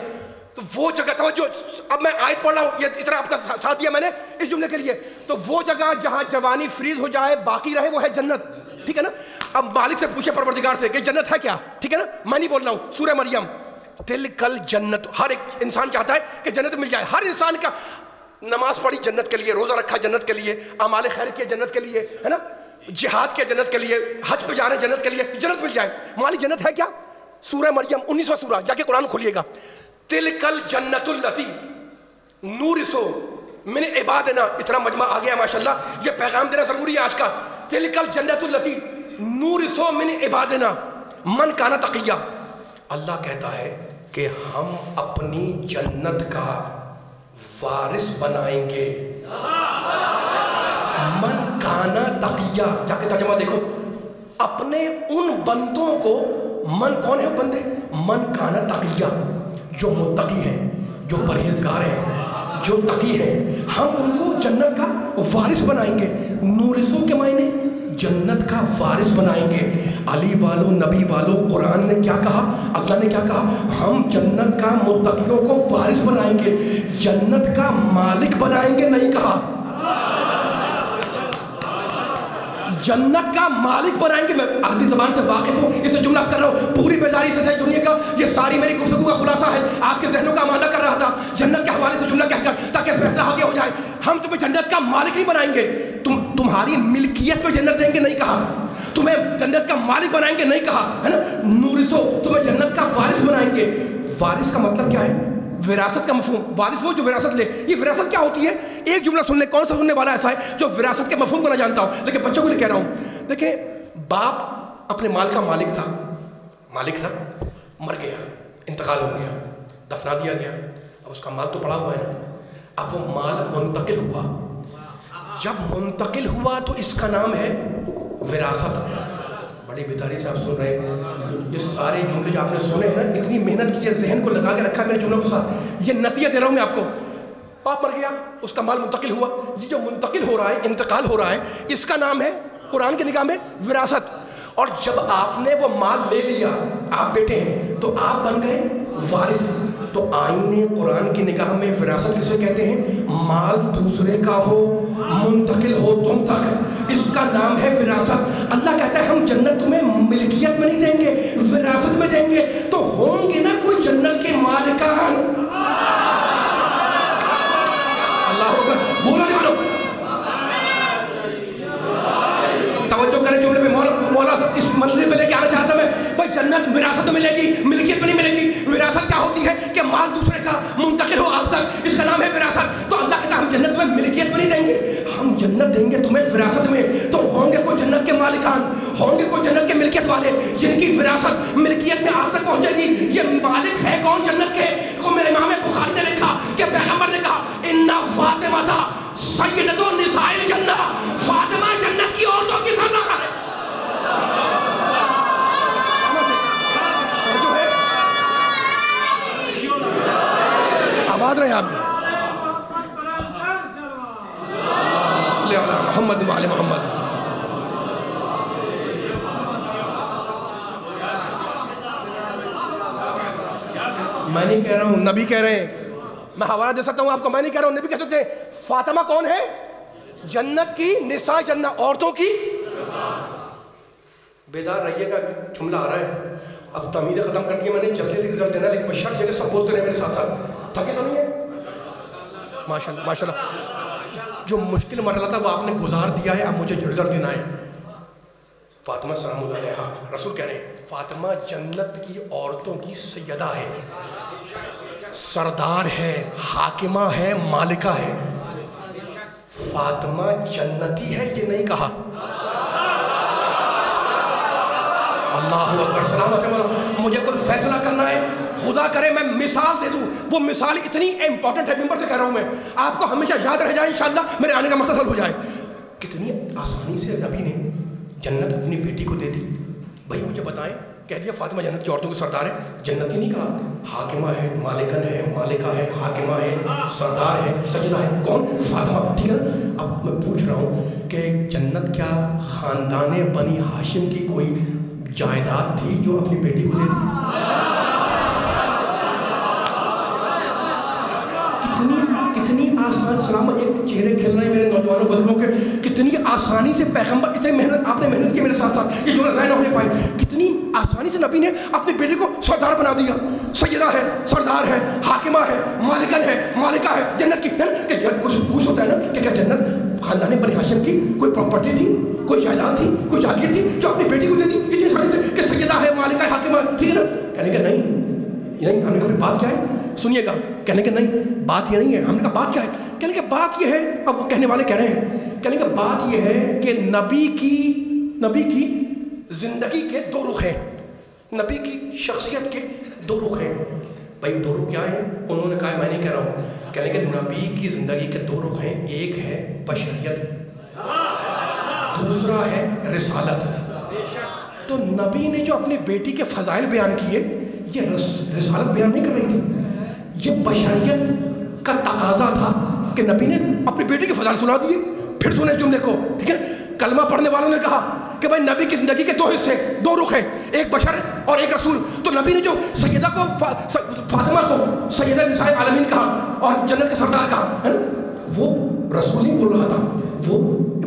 तो वो जगह तो जो, अब मैं आयत पढ़ रहा हूँ, ये इतना आपका साथ दिया मैंने इस जुमले के लिए। तो वो जगह जहाँ जवानी फ्रीज हो जाए, बाकी रहे, वो है जन्नत। ठीक है ना? अब मालिक से पूछे परवरदिगार से कि जन्नत है क्या? ठीक है ना? मैं नहीं बोल रहा हूँ सूर्य मरियम। तिल कल जन्नत, हर एक इंसान चाहता है कि जन्नत मिल जाए। हर इंसान का नमाज़ पढ़ी जन्नत के लिए, रोज़ा रखा जन्नत के लिए, अमाल खैर किए जन्नत के लिए, है ना? जिहाद के जन्नत के लिए, हज पे जा रहे जन्नत के लिए, जन्नत मिल जाए। मालिक, जन्नत है क्या? सूर्य मरियम, उन्नीसवा सूरा जाके कुरान खोलिएगा। तिल कल जन्नतुल्लती नूर सो, मैंने इबाद ना इतना मजमा आ गया, माशाल्लाह। ये पैगाम देना ज़रूरी है आज का। तिल कल जन्नतुल्लती नूर सो, मैंने इबाद ना मन काना तकिया। अल्लाह कहता है कि हम अपनी जन्नत का वारिस बनाएँगे। मन काना तकिया, जाके तर्जमा देखो। अपने उन बंदों को मन कौन है बंदे? मन काना तकिया, जो मुतकी है, जो परहेजगार है, जो तकी है। हम उनको जन्नत का वारिस बनाएँगे। नूरिसों के मायने जन्नत का वारिस बनाएँगे। अली वालों, नबी वालों, कुरान ने क्या कहा? अल्लाह ने क्या कहा? हम जन्नत का मुतकियों को वारिस बनाएँगे। जन्नत का मालिक बनाएँगे, नहीं कहा। जन्नत का मालिक बनाएँगे। मैं अरबी जबान से वाकिफ हूँ, इसे जुमला कर रहा हूँ। पूरी बेदारी से दुनिया का, ये सारी मेरी गुफ्तु का खुलासा है। आपके जहनों का आमादा कर रहा था, जन्नत के हवाले से जुमला कहकर, ताकि फैसला आगे हो जाए। हम तुम्हें जन्नत का मालिक नहीं बनाएँगे। तुम, तुम्हारी मिल्कियत में जन्नत देंगे, नहीं कहा। तुम्हें जन्नत का मालिक बनाएँगे, नहीं कहा। है ना? नूरिसो, तुम्हें जन्नत का वारिस बनाएँगे। वारिस का मतलब क्या है? विरासत का मफहूम वारिस वो जो विरासत ले। ये विरासत क्या होती है? एक जुमला सुन ले कौन सा सुनने वाला ऐसा है जो विरासत के मफहूम को ना जानता हो? लेकिन बच्चों को लिए कह रहा हूँ देखिए बाप अपने माल का मालिक था। मालिक था मर गया इंतकाल हो गया दफना दिया गया। अब उसका माल तो पड़ा हुआ है ना। अब वो माल मुंतकिल हुआ। जब मुंतकिल हुआ तो इसका नाम है विरासत। बड़ी बेदारी से आप सुन रहे हैं। ये सारे जुमले जो आपने सुने ना, इतनी मेहनत की है, जहन को लगा के रखा है मेरे जुमलों के साथ। ये नतीजा दे रहा हूँ मैं आपको। बाप मर गया, उसका माल मुंतकिल हुआ। ये जो मुंतकिल हो रहा है, इंतकाल हो रहा है, इसका नाम है, कुरान के निगाह में विरासत। और जब आपने वो माल ले लिया, आप बेटे हैं तो आप बन गए वारिस। तो आईने कुरान की निगाह में विरासत किसे कहते हैं? माल दूसरे का हो, मुंतकिल हो तुम तक। इसका नाम है विरासत। अल्लाह कहता है, हम जन्नत तुम्हें मिल्कियत में नहीं देंगे, विरासत में देंगे। तो होंगे ना कोई जन्नत के मालिकान। अल्लाह तवज्जो करें मौला इस लेके आना चाहता मैं। भाई, जन्नत विरासत मिलेगी, मिल्कियत नहीं मिलेगी। विरासत क्या होती है कि माल दूसरे का मुंतकिल हो अब तक, इसका नाम है विरासत। तो अल्लाह कहता हम जन्नत में मिल्कियत नहीं देंगे, हम जन्नत देंगे तुम्हें, विरासत में। तो होंगे कोई जन्नत के मालिकान, होंगे कोई जन्नत के मिल्कियत वाले, जिनकी विरासत मिल्कियत में आज तक पहुंचेगी। ये मालिक है कौन जन्नत के? को मेरे इमाम बुखारी ने लिखा कि पैगंबर ने कहा, इन्ना फातिमा था सैयदतुन निसाइल जन्नत, फातिमा जन्नत की औरतों की सरदार है आबाद रहे आप। मोहम्मद वाले मोहम्मद। मैं नहीं कह रहा हूँ, नबी कह रहे हैं। मैं हवाला दे सकता हूँ आपको, मैं नहीं कह रहा हूँ, नबी कह सकते हैं। फातिमा कौन है? जन्नत की निसा जन्नत, औरतों की। बेदार रहिएगा, जुमला आ रहा है। अब तमीर ख़त्म करके मैंने जल्दी से रिज़ल्ट देना, लेकिन शर्त जगह सब बोलते रहे मेरे साथ साथ थके तो नहीं है? माशाल्लाह माशाल्लाह। जो मुश्किल मरला था वो आपने गुजार दिया है अब मुझे रिज़ल्ट देना है। फातिमा सलाम रसूल कह रहे फातिमा जन्नत की औरतों की सैयदा है। सरदार है, हाकिमा है, मालिका है। फातिमा जन्नती है, ये नहीं कहा। अल्लाह अकबर सलामत मुझे कोई फैसला करना है खुदा करे, मैं मिसाल दे दूँ। वो मिसाल इतनी इंपॉर्टेंट है मेंबर से कह रहा हूँ मैं। आपको हमेशा याद रह जाए, इंशाल्लाह, मेरे आने का मकसद हो जाए। कितनी आसानी से नबी ने जन्नत अपनी बेटी को दे दी। भाई, मुझे बताएँ, कह दिया फातिमा जन्नत की औरतों के सरदार है। जन्नत ही नहीं कहा, हाकिमा है, मालिकन है, मालिका है, हाकिमा है, सरदार है, सजदा है। कौन? फातिमा। ठीक है अब मैं पूछ रहा हूँ कि जन्नत क्या ख़ानदान बनी हाशिम की कोई जायदाद थी जो अपनी बेटी को दे दी? आसान सलाम एक चेहरे खिल रहे हैं मेरे नौजवानों बदलों के। कितनी आसानी से पैगंबर इतनी मेहनत, आपने मेहनत की मेरे साथ साथ ये जो रजाय ना होने पाई। कितनी आसानी से नबी ने अपने बेटे को सरदार बना दिया। सैदा है, सरदार है, हाकिमा है, मालिकन है, मालिका है, जन्नत की, है कि जब कुछ पूछ होता है ना कि क्या जन्नत खानदान बनी हाशिम की कोई प्रॉपर्टी थी, कोई जायदाद थी, कोई जागीर थी जो अपनी बेटी को दे दी? इतनी आसानी से कि सैदा है, मालिका है, हाकिमा ठीक है ना? कहने का नहीं। नहीं हमने कहा बात क्या है? सुनिएगा। कहने के नहीं, बात ये नहीं है। हमने कहा, बात क्या है? कहने के बात यह है, अब वो कहने वाले कह रहे हैं, कहने के बात ये है कि नबी की नबी की ज़िंदगी के दो रुख हैं, नबी की शख्सियत के दो रुख हैं। भाई, दो रुख क्या है? उन्होंने कहा, मैं नहीं कह रहा हूँ। कहने के नबी की ज़िंदगी के दो रुख हैं, एक है बशरियत, दूसरा है रिसालत। तो नबी ने जो अपनी बेटी के फजाइल बयान किए, ये रिसालत बयान नहीं कर रही थी। ये बशरियत का तकाजा था। कि नबी ने अपनी बेटी के फजाइल सुना दिए फिर सुने जुमले को, ठीक है? कलमा पढ़ने वालों ने कहा कि भाई नबी की ज़िंदगी के दो हिस्से दो रुख हैं, एक बशर और एक रसूल। तो नबी ने जो सैदा को फातिमा को सैदा निसाई आलमीन कहा और जन्नत के सरदार कहा, है वो रसूल ही बोल रहा था। वो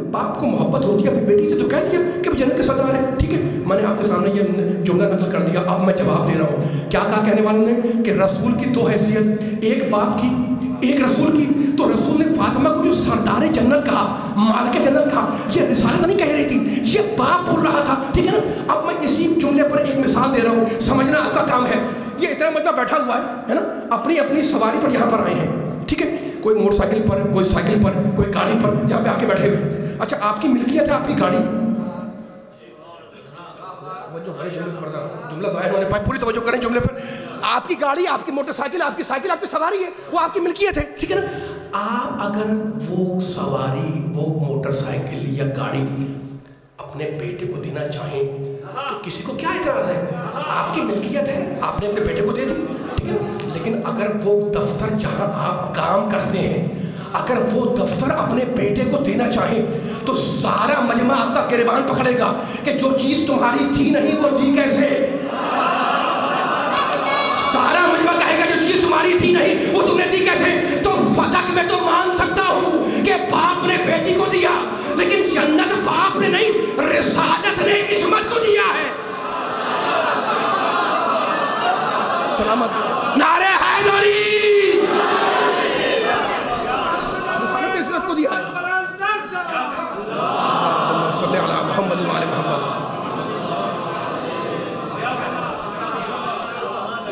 बाप को मोहब्बत होती है, अपनी बेटी से तो कह दिया कि जन्नत के सरदार है, ठीक है? मैंने आपके सामने ये जुमला नकल कर दिया, अब मैं जवाब दे रहा हूँ। क्या कहा कहने वालों ने कि रसूल की दो हैसियत, एक बाप की, एक रसूल की तो रसूल ने फातिमा को जो सरदार जन्नत कहा, मालिक जन्नत कहा, ये रिसालत नहीं कह रही थी, ये बाप बोल रहा था, ठीक है ना? अब मैं इसी जुमले पर एक मिसाल दे रहा हूँ, समझना आपका काम है। ये इतना मजमा बैठा हुआ है है ना? अपनी अपनी सवारी पर यहाँ पर आए हैं, ठीक है? कोई मोटरसाइकिल पर, कोई साइकिल पर, कोई गाड़ी पर, यहाँ पे आके बैठे हुए अच्छा आपकी मिल्कियत है आपकी गाड़ी? जुमला ज़ाहिर होने पाए, पूरी तवज्जो करें जुमले पर। आपकी गाड़ी, आपकी मोटरसाइकिल, आपकी साइकिल, आपकी सवारी है, वो आपकी मिल्कियत है, ठीक है ना? आप अगर वो सवारी, वो मोटरसाइकिल या गाड़ी अपने बेटे को देना चाहें तो किसी को क्या इतराज है? आपकी मिल्कियत है, आपने अपने बेटे को दे दी, ठीक है? लेकिन अगर वो दफ्तर जहाँ आप काम करते हैं, अगर वो दफ्तर अपने बेटे को देना चाहे तो सारा मजमा आपका गिरबान पकड़ेगा कि जो चीज़ तुम्हारी थी नहीं, वो दी कैसे? सारा मजमा कहेगा, जो चीज़ तुम्हारी थी नहीं, वो तुमने दी कैसे? फतक में तो मान सकता हूँ कि बाप ने बेटी को दिया लेकिन जन्नत बाप ने नहीं रिसालत ने किस्मत को दिया है। सलामत। नारे हैदरी। रिसालत ने को दिया है। मोहम्मद मोहम्मद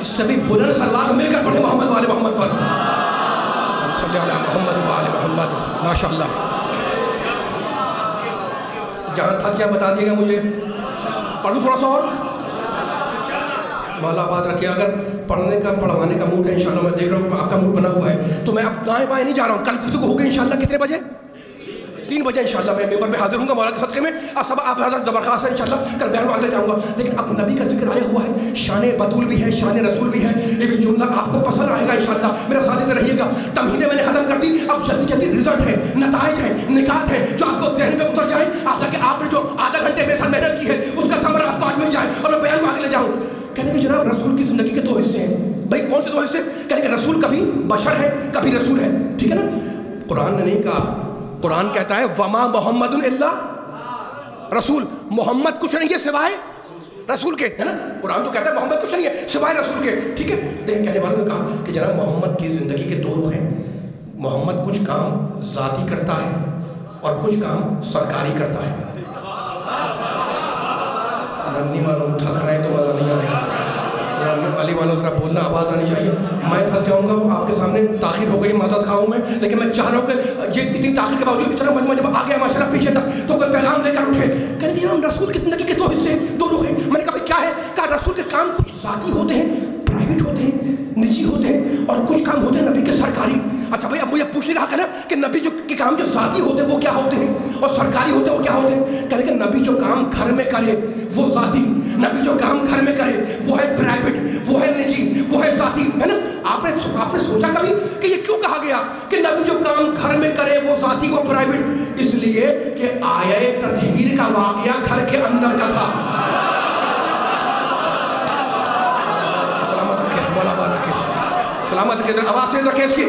इससे भी बुलंद सलवार मिलकर पढ़े मोहम्मद वाले मोहम्मद पर। मोहम्मद वाल मोहम्मद माशा जहाँ था क्या बता दिएगा मुझे पढ़ूँ थोड़ा सा और मालाबाद रखिए अगर पढ़ने का पढ़वाने का मूड है इंशाल्लाह मैं देख रहा हूँ आपका मूड बना हुआ है तो मैं अब दाएँ बाएँ नहीं जा रहा हूँ कल को गुफ्तु होगी इंशाल्लाह कितने बजे तीन बजे इंशाल्लाह मैं मेंबर में हाजिर हूँ मौला के सदक़े में। अब सब आप हज़रत जबरखास है इंशाल्लाह, कल बयान आगे जाऊँगा। लेकिन अब नबी का ज़िक्र आया हुआ है, शान बतूल भी है, शान रसूल भी है, लेकिन जुमला आपको पसंद आएगा इंशाल्लाह। मेरा साथ रहिएगा। तमहीने मैंने खत्म कर दी, अब जल्दी जल्दी रिज़ल्ट है नतज है, निकात है, जो आपको जहन में उतर जाए आप ताकि आपने जो आधा घंटे मेरे साथ मेहनत की है, उसका समर आपको आज मिल जाए और मैं बयान को आगे ले जाऊँ। कहने के जनाब रसूल की ज़िंदगी के दो हिस्से हैं। भाई, कौन से दो हिस्से? कहने के रसूल कभी बशर है, कभी रसूल है। ठीक है ना? कुरान ने नहीं कहा कुरान कहता है, वमा मोहम्मद रसूल। मोहम्मद कुछ नहीं है सिवाय रसूल के, है ना? कुरान तो कहता है, मोहम्मद कुछ नहीं है सिवाय रसूल के। ठीक है? लेकिन कहने वालों ने कहा कि जनाब, मोहम्मद की ज़िंदगी के दो रुख हैं। मोहम्मद कुछ काम ज़ाती करता है और कुछ काम सरकारी करता है। रन्नी वालों थक रहे तो मज़ा नहीं आ रहा वाली वालों ज़रा बोलना, आवाज़ आनी चाहिए। मैं थक जाऊँगा आपके सामने ताखिर हो गई, मदद खाऊँ मैं। लेकिन मैं चाह रहा हूँ ये इतनी ताखिर के बावजूद, इतना मजमा जब आ गया माशा पीछे तक तो कोई पैगाम देकर उठे। कहीं हम रसूल की ज़िंदगी के दो हिस्से, दो रुख हैं। मैंने कहा क्या है? कहा, रसूल के काम कुछ ज़ाती होते हैं प्राइवेट होते हैं, निजी होते हैं, और कुछ काम होते हैं नबी के सरकारी। अच्छा भाई अब मुझे पूछने का हक है ना कि नबी जो, के काम जो ज़ाती होते हैं, वो क्या होते हैं? और सरकारी होते हैं, वो क्या होते हैं? कहने कि नबी जो काम घर में करे, वो ज़ाती। नबी जो काम घर में करे, वो है प्राइवेट वो है निजी, वो है जाती। है ना? आपने आपने सोचा कभी कि ये क्यों कहा गया कि नबी जो काम घर में करे, वो जाती, वो प्राइवेट इसलिए कि आया तदहीर का वाकया घर के अंदर का था। सलामत सलामत आवाज़ से रखे इसकी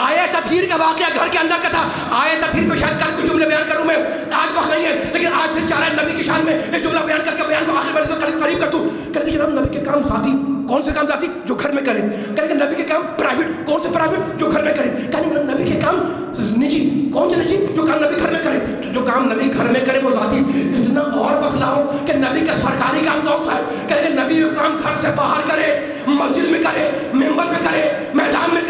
आया तफहीर का वाक्य घर के अंदर का था। आया तफहीर पे शायद कल कुछ जुमले बयान करूँ मैं। आज वक्त नहीं है, लेकिन आज फिर है नबी की शान में एक जुमला बयान करके बयान को आखिर में करीब कर दूँ करेंगे जनाब नबी के काम साथी, कौन से काम साथी? जो घर में करे। करेंगे नबी के काम प्राइवेट कौन से प्राइवेट जो घर में करे। करेंगे नबी के काम निजी, कौन से निजी? जो काम नबी घर में करे। तो जो काम नबी घर में करे वो जाती इतना और बदलाव कि नबी का सरकारी काम कौन सा है। कहेंगे नबी काम घर से बाहर करे, मस्जिद में करे, मेंबर में करे। मैदान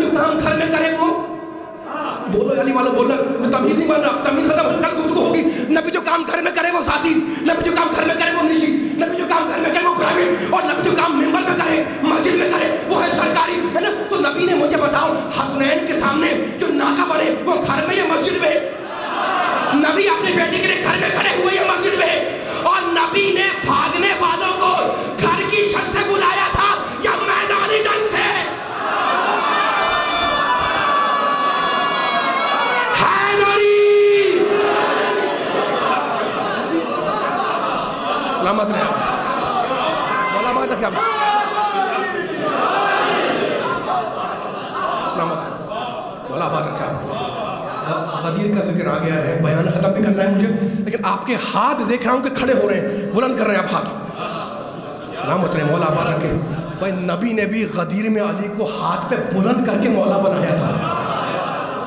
मैं जो काम घर में करे वो? बोलो अली वाला बोलना मैं तमीज नहीं मान रहा तमीज खत्म हो कल उसको होगी। नबी जो काम घर में करे वो साथी नबी जो काम घर में करे वो निजी नबी जो काम घर में करे वो प्राइवेट और नबी जो काम मेंबर में करे मस्जिद में करे, वो है सरकारी, है ना? तो नबी ने मुझे बताओ, हसनैन के सामने जो नाका बने वो घर में या मस्जिद में? नबी अपने बेटे के लिए घर में खड़े हुए या मस्जिद में, और नबी ने भागने वालों को घर की छत से बुलाया था या मैदानी जंग से हैदरी सलामत रहे बोला बात क्या सलामत बोला बात रखा गदीर का ज़िक्र आ गया है, बयान ख़त्म भी करना है मुझे, लेकिन आपके हाथ देख रहा हूँ कि खड़े हो रहे हैं, बुलंद कर रहे हैं आप हाथ। सलामत रहे मौला आबाद रखे भाई, नबी ने भी गदीर में अली को हाथ पे बुलंद करके मौला बनाया था।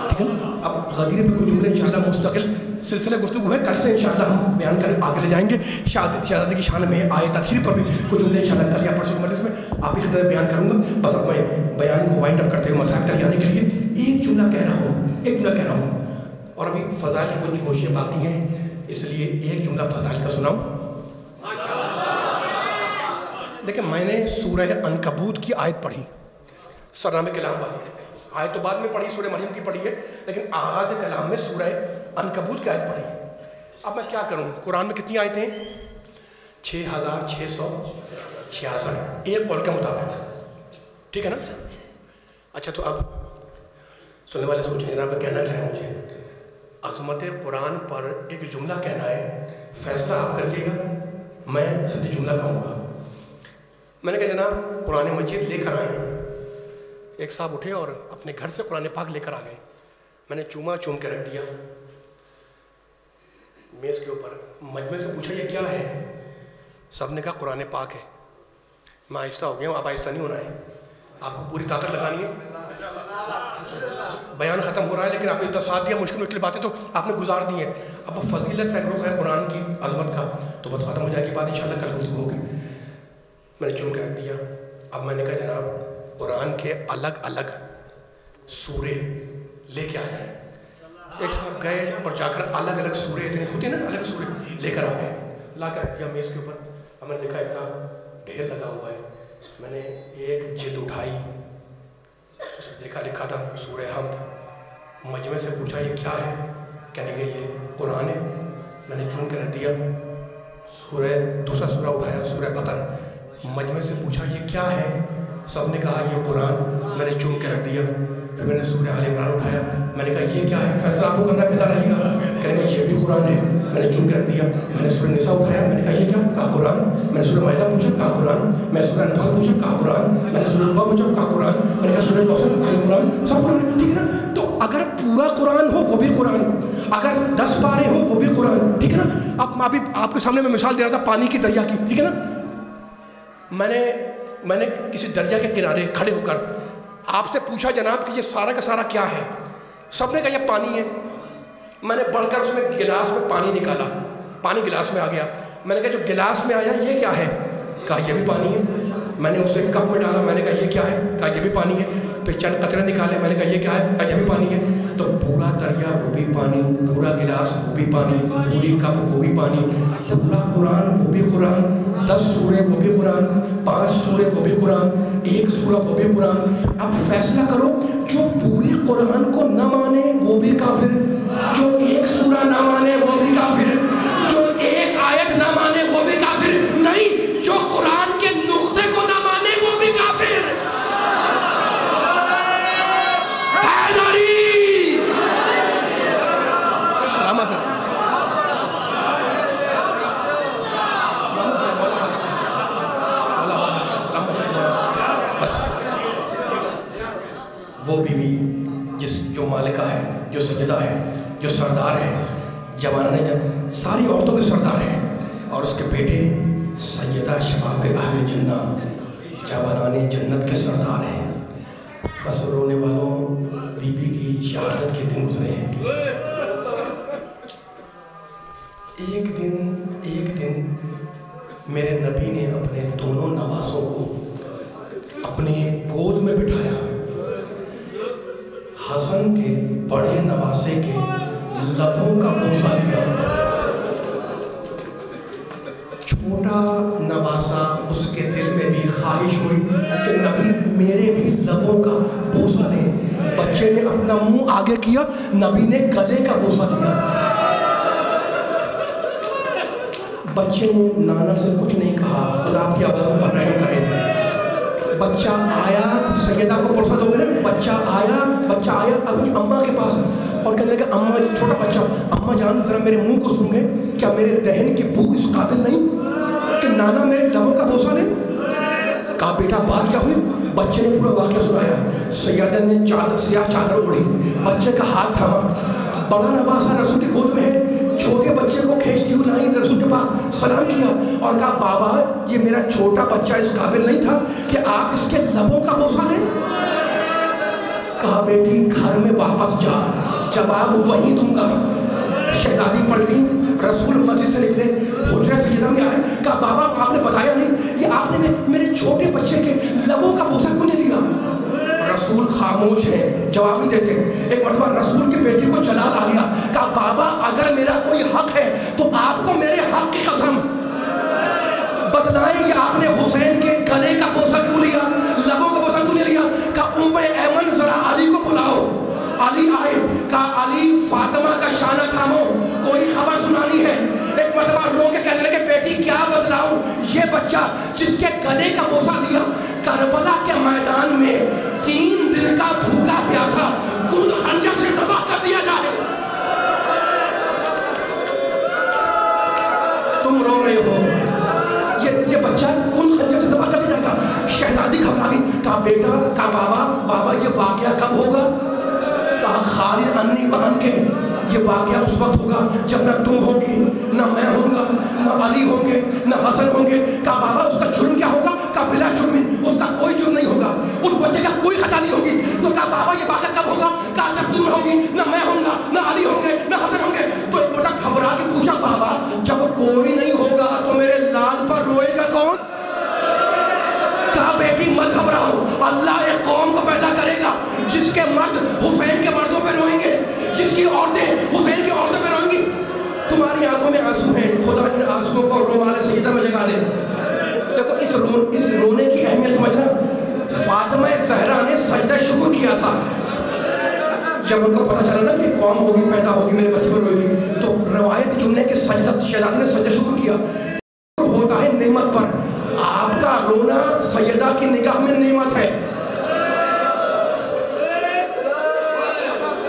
ठीक है अब गदीर पे कुछ जुमले इंशाल्लाह मुस्तकिल सिलसिले गुफ्तु है, कल से इंशाल्लाह हम बयान कर आगे ले जाएँगे। शहजादी की शान में आए तखीर पर भी कुछ जुमले इंशाल्लाह कल या परसों मजलिस में आप इस तरह बयान करूँगा। बस अब मैं बयान को वाइंड अप करते हुए मसाक तक जाने के लिए एक जुमला कह रहा हूँ, एक जुमला कह रहा हूँ। और अभी फ़जाइल की कुछ कोशिशें बाकी हैं, इसलिए एक जुमला फ़जाइल का सुनाऊँ। देखिए, मैंने सूरह अनकबूत की आयत पढ़ी। सरनामे कलाम वाली आयत तो बाद में पढ़ी, सूरह मरियम की पढ़ी है, लेकिन आगाज़ कलाम में सूरह अनकबूत की आयत पढ़ी। अब मैं क्या करूँ? कुरान में कितनी आयतें हैं? छः हज़ार छः सौ छियासठ। एक कौल के मुताबिक। ठीक है ना? अच्छा तो अब सुनने वाले सोचें जनाब, कहना क्या है मुझे? अजमत कुरान पर एक जुमला कहना है। फैसला आप करिएगा, मैं सही जुमला कहूँगा। मैंने कहा, जनाब कुरान मजीद लेकर आए। एक साहब उठे और अपने घर से कुरान पाक लेकर आ गए। मैंने चूमा चूम के रख दिया। मेज़ के ऊपर मजमे से पूछा, ये क्या है? सबने कहा कुरान पाक है। मैं आहिस्ता हो गया हूँ, आप आहिस्ता नहीं होना है। आपको पूरी ताकत लगानी है? बयान ख़त्म हो रहा है, लेकिन आपने इतना साथ दिया, मुश्किल मुश्किल बातें तो आपने गुजार दी हैं। अब फजीलत का रुख है कुरान की, अजमत का। तो बस ख़त्म हो जाएगी बात, इंशाल्लाह कल गुफ्तु होगी। मैंने चुन कह दिया अब मैंने कहा, जनाब, कुरान के अलग अलग सूरे लेके आ जाए एक साहब गए और जाकर अलग अलग सूरे, इतने होते ना, अलग सूरे लेकर आ गए। ला कर दिया मेज़ के ऊपर। हमने देखा, इतना ढेर लगा हुआ है। मैंने एक जिल्द उठाई। उसमें देखा लिखा था सूर्य हमद मजमे से पूछा, ये क्या है? कहने के ये कुरान है। मैंने चुन कर रख दिया। सूर्य दूसरा सूर्य उठाया सूर्य बकर मजमे से पूछा, ये क्या है? सबने कहा, ये कुरान। मैंने चुन के रख दिया। फिर मैंने सूर्य आल इमरान उठाया। मैंने कहा, ये क्या है? फैसला आपको करना पिता रहेगा कहेंगे ये भी कुरान है। मैंने चुन के रख दिया। मैंने सूर्य निसा उठाया, मैंने कहा, ये क्या? कहा कुरान? मैंने सूर्य मायदा पूछा, कहा कुरान? मैंने सूर्य नफाल पूछा, कहा कुरान? मैंने सूर्य रुबा पूछा, कहा कुरान? मैंने कहा सूर्य कौशल, कहा कुरान? सब कुरान, ठीक है ना? तो अगर पूरा कुरान हो, वो भी कुरान। अगर दस पारे हो, वो भी कुरान, ठीक है ना? अब अभी आपके सामने मैं मिसाल दे रहा था, पानी की दरिया की, ठीक है ना? मैंने मैंने किसी दरिया के किनारे खड़े होकर आपसे पूछा, जनाब, कि ये सारा का सारा क्या है? सबने कहा, ये पानी है। मैंने बढ़कर उसमें गिलास में पानी निकाला। पानी गिलास में आ गया। मैंने कहा, जो गिलास में आया, ये क्या है? कहा, ये भी पानी है। मैंने उसे कप में डाला। मैंने कहा, ये क्या है? कहा, ये भी पानी है। फिर चंद कतरे निकाले। मैंने कहा, ये क्या है? कहा, ये भी पानी है। तो पूरा दरिया, वो भी पानी, पूरा गिलास, वो भी पानी, पूरी कप, वो भी पानी, पूरा कुरान, वो भी कुरान, दस सूर्य वो भी कुरान, पाँच सूर्य वो भी कुरान, एक सूरा, वो भी कुरान। अब फैसला करो जो पूरी कुरान को न माने वो भी काफिर। जो एक सूरा ना माने है। जवाना बच्चे ने अपना मुँह आगे किया, नबी ने गले का बोसा लिया बच्चे ने नाना से कुछ नहीं कहा, खुदा आपकी आवाज़ों पर रहम करे। बच्चा आया सैदा को पुरसा दोगे ना बच्चा आया बच्चा आया, अपनी अम्मा के पास। और कहने लगा, अम्मा, छोटा बच्चा, अम्मा जान, जरा मेरे मुँह को सूंघे क्या मेरे दहन की बू इस काबिल नहीं? कि नाना मेरे लबों का बोसा ले? कहा, बेटा, बात क्या हुई? बच्चे ने पूरा वाक्य सुनाया। सैदा ने चादर, सियाह चादर ओढ़ी। बच्चे का हाथ थामा। बड़ा नवासा रसूल की गोद में है। छोटे बच्चे को खींचती हुई लाई रसूल के पास सलाम किया और कहा, बाबा, ये मेरा छोटा बच्चा इस काबिल नहीं था कि आप इसके लबों का बोसा लें? कहा, बेटी, घर में वापस जा। जवाब वहीं दूँगा। शहजादी पढ़ गई। रसूल मस्जिद से निकले। हुजरा सजीदा में आए। कहा, बाबा, आपने बताया नहीं ये आपने मेरे छोटे बच्चे के लबों का बोसा क्यों नहीं रसूल खामोश है। जवाब नहीं देते एक मरतबा रसूल की बेटी को जलाल आ गया। कहा, बाबा, अगर मेरा कोई हक है तो आपको मेरे हक की कसम। बतलाएँ कि आपने हुसैन के गले का बोसा क्यों लिया? लबों का बोसा क्यों लिया? कहा, उम्र ऐमन, जरा अली को बुलाओ। अली आए। कहा, अली, फातिमा का शाना थामो। कोई खबर सुनानी है? एक मरतबा रो के कहने लगे, बेटी, क्या बतलाऊं? ये बच्चा जिसके गले का बोसा लिया, करबला के मैदान में तीन दिन का भूखा प्यासा कुल खंजर से तबाह कर दिया जाए। तुम रो रहे हो। ये ये बच्चा कुल खंजर से दबा कर दिया जाएगा। शहजादी घबरा गई कहा, बेटा, कहा, बाबा बाबा, ये वाकया कब होगा? कहा, खालिद अन्नी बाँध के ये वाकया उस वक्त होगा जब न तुम होगी, न मैं होऊँगा, न अली होंगे, न हसन होंगे। कहा, बाबा, उसका जुर्म क्या होगा? कहा, बिला जुर्म, उसका कोई जुर्म नहीं होगा उस बच्चे का कोई खता नहीं होगी। तो कहा बाबा, ये वाकया कब होगा? कहा जब तुम होगी, न मैं होऊँगा, न अली होंगे, न हसन होंगे। तो एक बेटा घबरा के पूछा, बाबा, जब कोई नहीं होगा तो मेरे लाल पर रोएगा कौन? कहा, बेटी, मत घबराओ। अल्लाह एक कौम को पैदा करेगा, जिसके मर्द हुसैन के मर्दों पर रोएँगे, जिसकी औरतें हुसैन की औरतों पे रोएँगी। तुम्हारी आँखों में आँसू हैं, खुदा इन आंसुओं को रोमाल सजदा में जगा दे। देखो, इस रो, इस रोने की अहमियत समझना। फातिमा जहरा ने सजदा शुक्र किया था। जब उनको पता चला ना कि कौम होगी, पैदा होगी, मेरे बच्चे में रोएगी तो रवायत जुमले के सजदा शहजादी ने सजदा शुक्र किया। होता है नेमत पर। आपका रोना सैयदा की निगाह में नेमत है।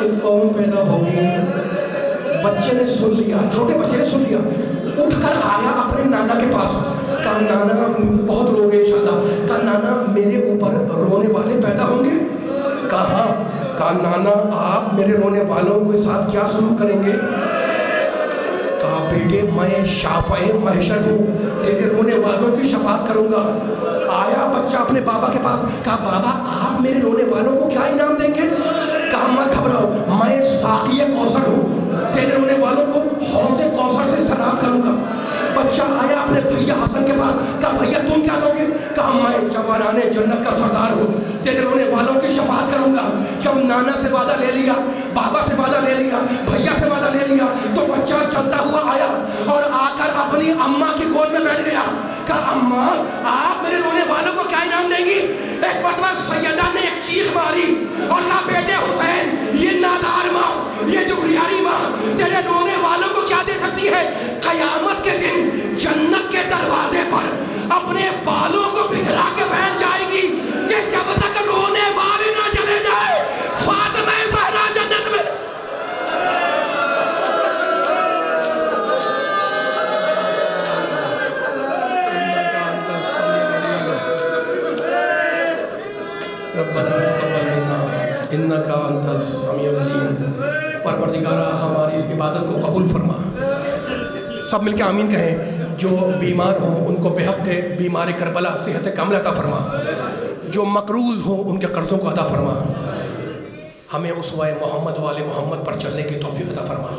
एक कौम पैदा होगी बच्चे ने सुन लिया, छोटे बच्चे ने सुन लिया। उठकर आया अपने नाना के पास। कहा, नाना नाना, आप मेरे रोने वालों के साथ क्या शुरू करेंगे? कहा, बेटे, मैं शाफे महशर हूँ। तेरे रोने वालों की शफात करूँगा। आया बच्चा अपने बाबा के पास। कहा, बाबा, आप मेरे रोने वालों को क्या इनाम देंगे? कहा, मत घबराओ। मैं साकी कौसर बच्चा आया अपने भैया हसन के पास। कहा, भैया, तुम क्या दोगे कहा, मैं जवानाने जन्नत का सरदार हूँ। तेरे रोने वालों की शफात करूँगा। जब नाना से वादा ले लिया, बाबा से वादा ले लिया, भैया से वादा ले लिया तो बच्चा चलता हुआ आया और आकर अपनी अम्मा की गोद में बैठ गया। कहा माँ आप मेरे रोने वालों को क्या इनाम देंगी? एक मरतबा सैयदा ने एक चीख मारी और ना बेटे हुसैन, ये नादार माँ, ये दुखरियारी माँ, तेरे रोने वालों को क्या दे सकती है? कयामत जन्नत के दरवाजे पर अपने बालों को बिगड़ा के बैठ जाएगी कि जब तक रोने वाले ना चले जाए, फातिमा जहरा जन्नत में। हमारी इस इबादत को कबूल फरमा। सब मिलके आमीन कहें। जो बीमार हों, उनको बेहक बीमार करबला, सेहत कामिल अता फरमा। जो मकरूज़ हों, उनके कर्ज़ों को अदा फरमा। हमें उस वाय मोहम्मद वाले मोहम्मद पर चलने की तोफ़ी अदा फरमा।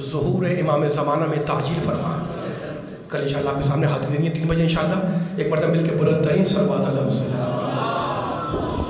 ज़हूर इमाम ज़माना में ताजील फरमा। कल इंशाल्लाह आपके सामने हाथ देंगे तीन बजे इंशाल्लाह। एक मरतब मिलकर बुलंद तरीन सलवात